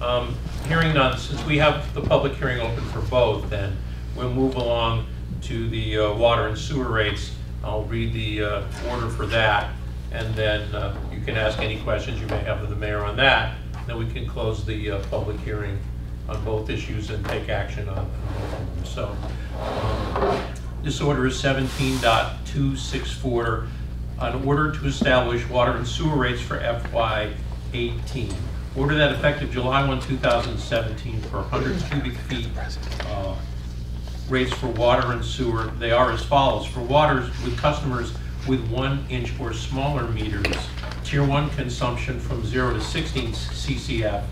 Um, Hearing none, since we have the public hearing open for both, then we'll move along to the uh, water and sewer rates. I'll read the uh, order for that, and then uh, you can ask any questions you may have of the mayor on that. Then we can close the uh, public hearing on both issues and take action on them. So um, this order is 17.264, an order to establish water and sewer rates for FY '18. Order that effective July 1, 2017 for 100 cubic feet uh, rates for water and sewer. They are as follows. For waters with customers with one inch or smaller meters, tier one consumption from zero to 16 CCF,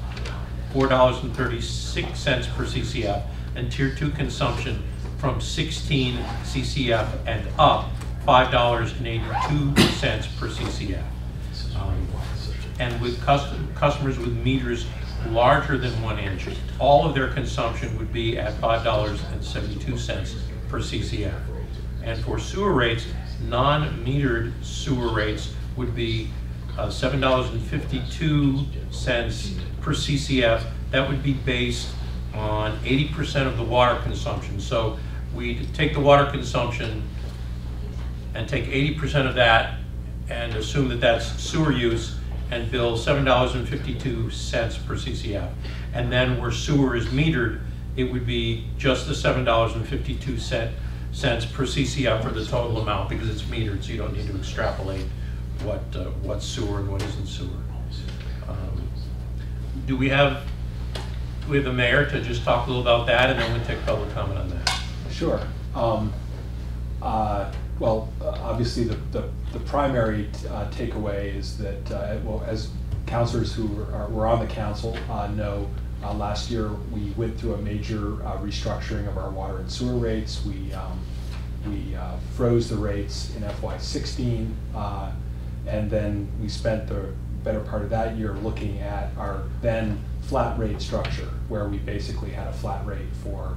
$4.36 per CCF, and tier two consumption from 16 CCF and up, $5.82 per CCF. Um, And with custom- customers with meters larger than one inch, all of their consumption would be at $5.72 per CCF. And for sewer rates, non-metered sewer rates would be uh, $7.52 per CCF. That would be based on 80% of the water consumption. So we'd take the water consumption and take eighty percent of that and assume that that's sewer use and bill seven dollars and fifty-two cents per CCF. And then where sewer is metered, it would be just the seven dollars and fifty-two cent, cents per CCF for the total amount, because it's metered, so you don't need to extrapolate what, uh, what's sewer and what isn't sewer. Um, Do we have, do we have the mayor to just talk a little about that, and then we'll take public comment on that? Sure. Um, uh, Well, uh, obviously, the, the the primary uh, takeaway is that, uh, well, as councilors who are, were on the council uh, know, uh, last year, we went through a major uh, restructuring of our water and sewer rates. We, um, we froze the rates in FY sixteen, uh, and then we spent the better part of that year looking at our then flat rate structure, where we basically had a flat rate for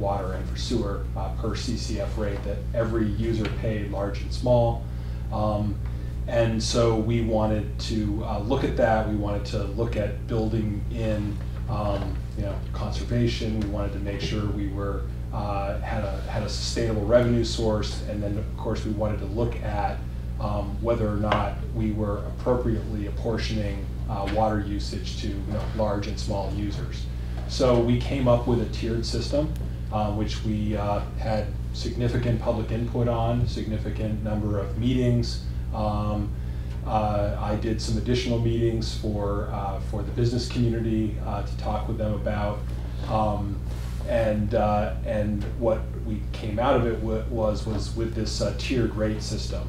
water and for sewer uh, per CCF rate that every user paid, large and small. Um, And so we wanted to uh, look at that, we wanted to look at building in, um, you know, conservation, we wanted to make sure we were, uh, had a, had a sustainable revenue source, and then, of course, we wanted to look at um, whether or not we were appropriately apportioning uh, water usage to, you know, large and small users. So we came up with a tiered system, uh, which we uh, had significant public input on, significant number of meetings. Um, uh, I did some additional meetings for, uh, for the business community uh, to talk with them about. Um, and, uh, and what we came out of it wa- was, was with this tiered rate system,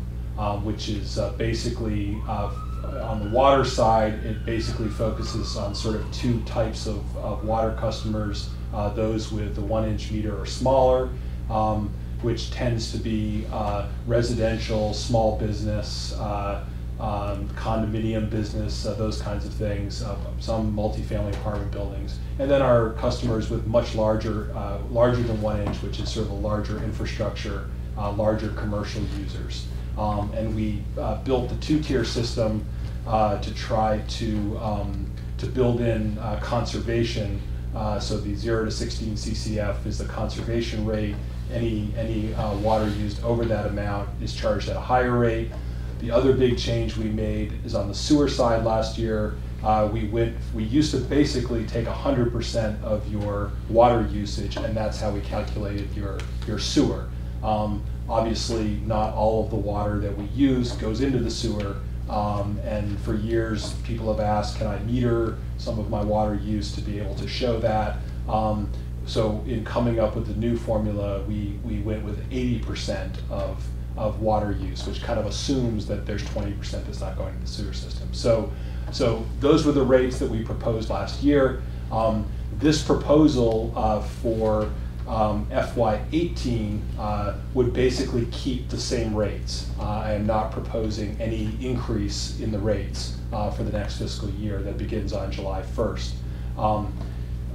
which is basically, on the water side, it basically focuses on sort of two types of, of water customers, uh, those with the one inch meter or smaller, um, which tends to be uh, residential, small business, uh, um, condominium business, uh, those kinds of things, uh, some multifamily apartment buildings. And then our customers with much larger, uh, larger than one inch, which is sort of a larger infrastructure, larger commercial users. Um, and we built the two-tier system to try to, um, to build in conservation. Uh, so the 0 to 16 CCF is the conservation rate. Any, any uh, water used over that amount is charged at a higher rate. The other big change we made is on the sewer side last year. Uh, we went, we used to basically take hundred percent of your water usage, and that's how we calculated your, your sewer. Um, obviously, not all of the water that we use goes into the sewer. Um, and for years, people have asked, can I meter some of my water use to be able to show that? Um, so in coming up with the new formula, we, we went with eighty percent of, of water use, which kind of assumes that there's twenty percent that's not going to the sewer system. So, so those were the rates that we proposed last year. Um, this proposal uh, for um, FY eighteen uh, would basically keep the same rates. Uh, I am not proposing any increase in the rates uh, for the next fiscal year that begins on July first. Um,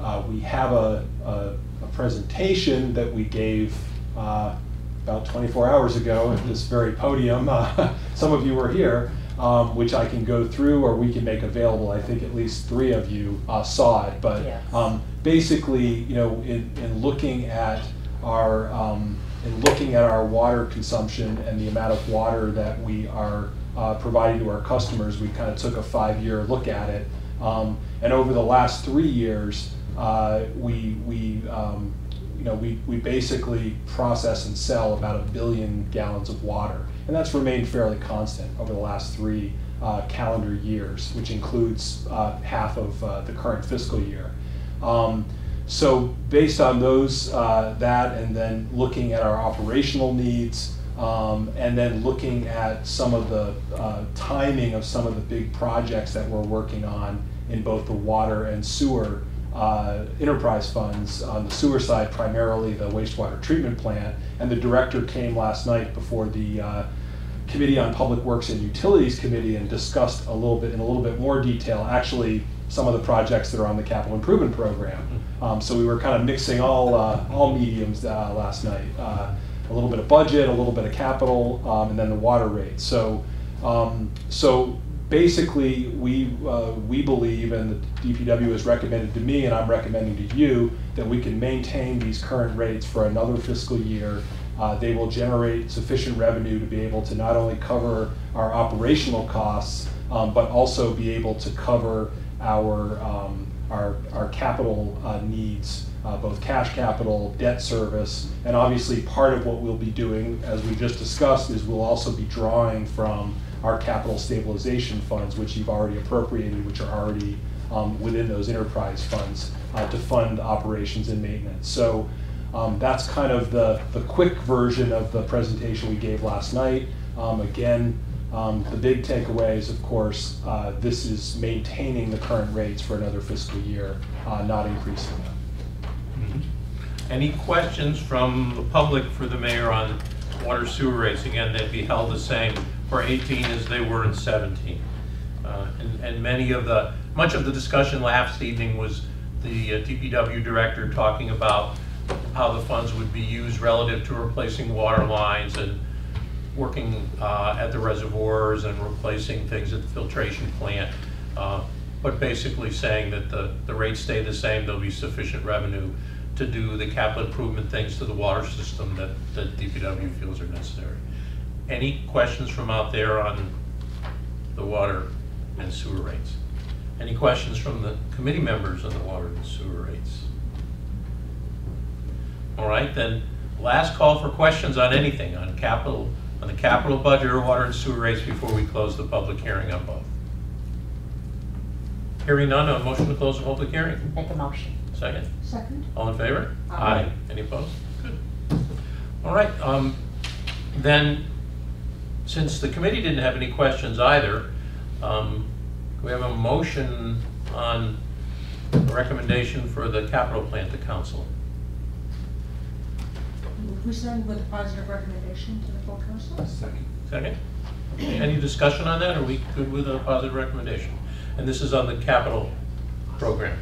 uh, we have a, a, a presentation that we gave uh, about 24 hours ago at this very podium. Uh, some of you were here, um, which I can go through or we can make available. I think at least three of you uh, saw it. But Yes. Basically, you know, in, in looking at our um, in looking at our water consumption and the amount of water that we are uh, providing to our customers, we kind of took a five-year look at it. Um, and over the last three years, uh, we, we, um, you know, we, we basically process and sell about a billion gallons of water. And that's remained fairly constant over the last three uh, calendar years, which includes uh, half of uh, the current fiscal year. Um, so based on those, uh, that, and then looking at our operational needs, um, and then looking at some of the uh, timing of some of the big projects that we're working on in both the water and sewer uh, enterprise funds. On the sewer side, primarily the wastewater treatment plant. And the director came last night before the uh, Committee on Public Works and Utilities Committee and discussed a little bit, in a little bit more detail, actually, some of the projects that are on the capital improvement program. Um, so we were kind of mixing all, uh, all mediums uh, last night. Uh, a little bit of budget, a little bit of capital, um, and then the water rate. So, um, so basically, we, uh, we believe, and the DPW has recommended to me, and I'm recommending to you, that we can maintain these current rates for another fiscal year. Uh, They will generate sufficient revenue to be able to not only cover our operational costs, um, but also be able to cover our, um, our, our capital uh, needs, uh, both cash capital, debt service, and obviously, part of what we'll be doing, as we just discussed, is we'll also be drawing from our capital stabilization funds, which you've already appropriated, which are already um, within those enterprise funds uh, to fund operations and maintenance. So um, that's kind of the, the quick version of the presentation we gave last night. Um, Again, um, the big takeaway is, of course, uh, this is maintaining the current rates for another fiscal year, uh, not increasing them. Any questions from the public for the mayor on water sewer rates? Again, they'd be held the same for 18 as they were in 17. Uh, And and many of the, much of the discussion last evening was the uh, DPW director talking about how the funds would be used relative to replacing water lines and working uh, at the reservoirs and replacing things at the filtration plant. Uh, But basically saying that the, the rates stay the same, there'll be sufficient revenue to do the capital improvement things to the water system that, that DPW feels are necessary. Any questions from out there on the water and sewer rates? Any questions from the committee members on the water and sewer rates? All right, then, last call for questions on anything, on capital, on the capital budget or water and sewer rates before we close the public hearing on both. Hearing none, a motion to close the public hearing. Make a motion. Second? Second? All in favor? Aye. Any opposed? Good. All right, um, then, since the committee didn't have any questions either, um, we have a motion on a recommendation for the capital plan to council. We send with a positive recommendation to the full council? Second. Second? Any discussion on that? Are we good with a positive recommendation? And this is on the capital program.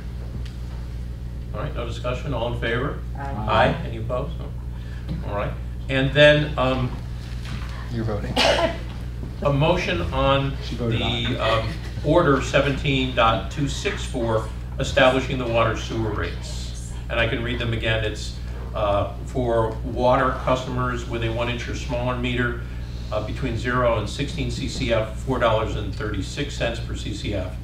All right, no discussion, all in favor? Aye. Aye, any opposed? No. All right, and then, um, You're voting. a motion on She voted the, um, order seventeen dot two six four, establishing the water sewer rates. And I can read them again, it's, uh, for water customers with a one inch or smaller meter, uh, between zero and sixteen CCF, four dollars and thirty-six cents per CCF.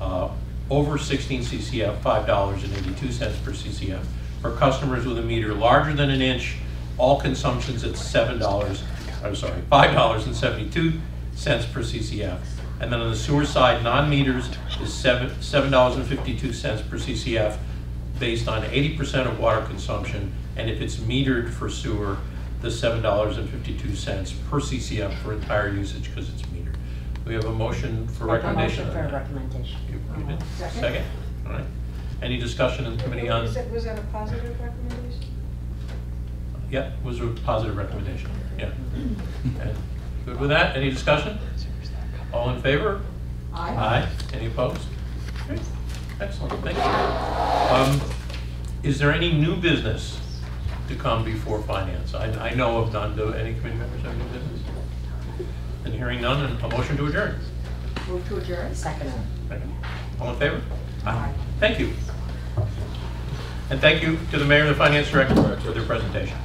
Uh, Over sixteen CCF, five dollars and eighty-two cents per CCF. For customers with a meter larger than an inch, all consumptions at seven dollars, I'm sorry, five dollars and seventy-two cents per CCF. And then on the sewer side, non-meters is seven, seven dollars and fifty-two cents per CCF based on eighty percent of water consumption. And if it's metered for sewer, the seven dollars and fifty-two cents per CCF for entire usage because it's metered. We have a motion for Make a recommendation. motion for on a that. recommendation. You you did? Second. Second? All right. Any discussion in the committee on? Was that, was that a positive recommendation? Yeah, was a positive recommendation, yeah. Okay. Good with that? Any discussion? All in favor? Aye. Any opposed? Okay. Excellent, thank you. Um, Is there any new business to come before finance? I, I know of none. Do any committee members have any business? And hearing none, and a motion to adjourn. Move to adjourn? Second. Second. All in favor? Aye. Thank you. And thank you to the mayor and the finance director for their presentation.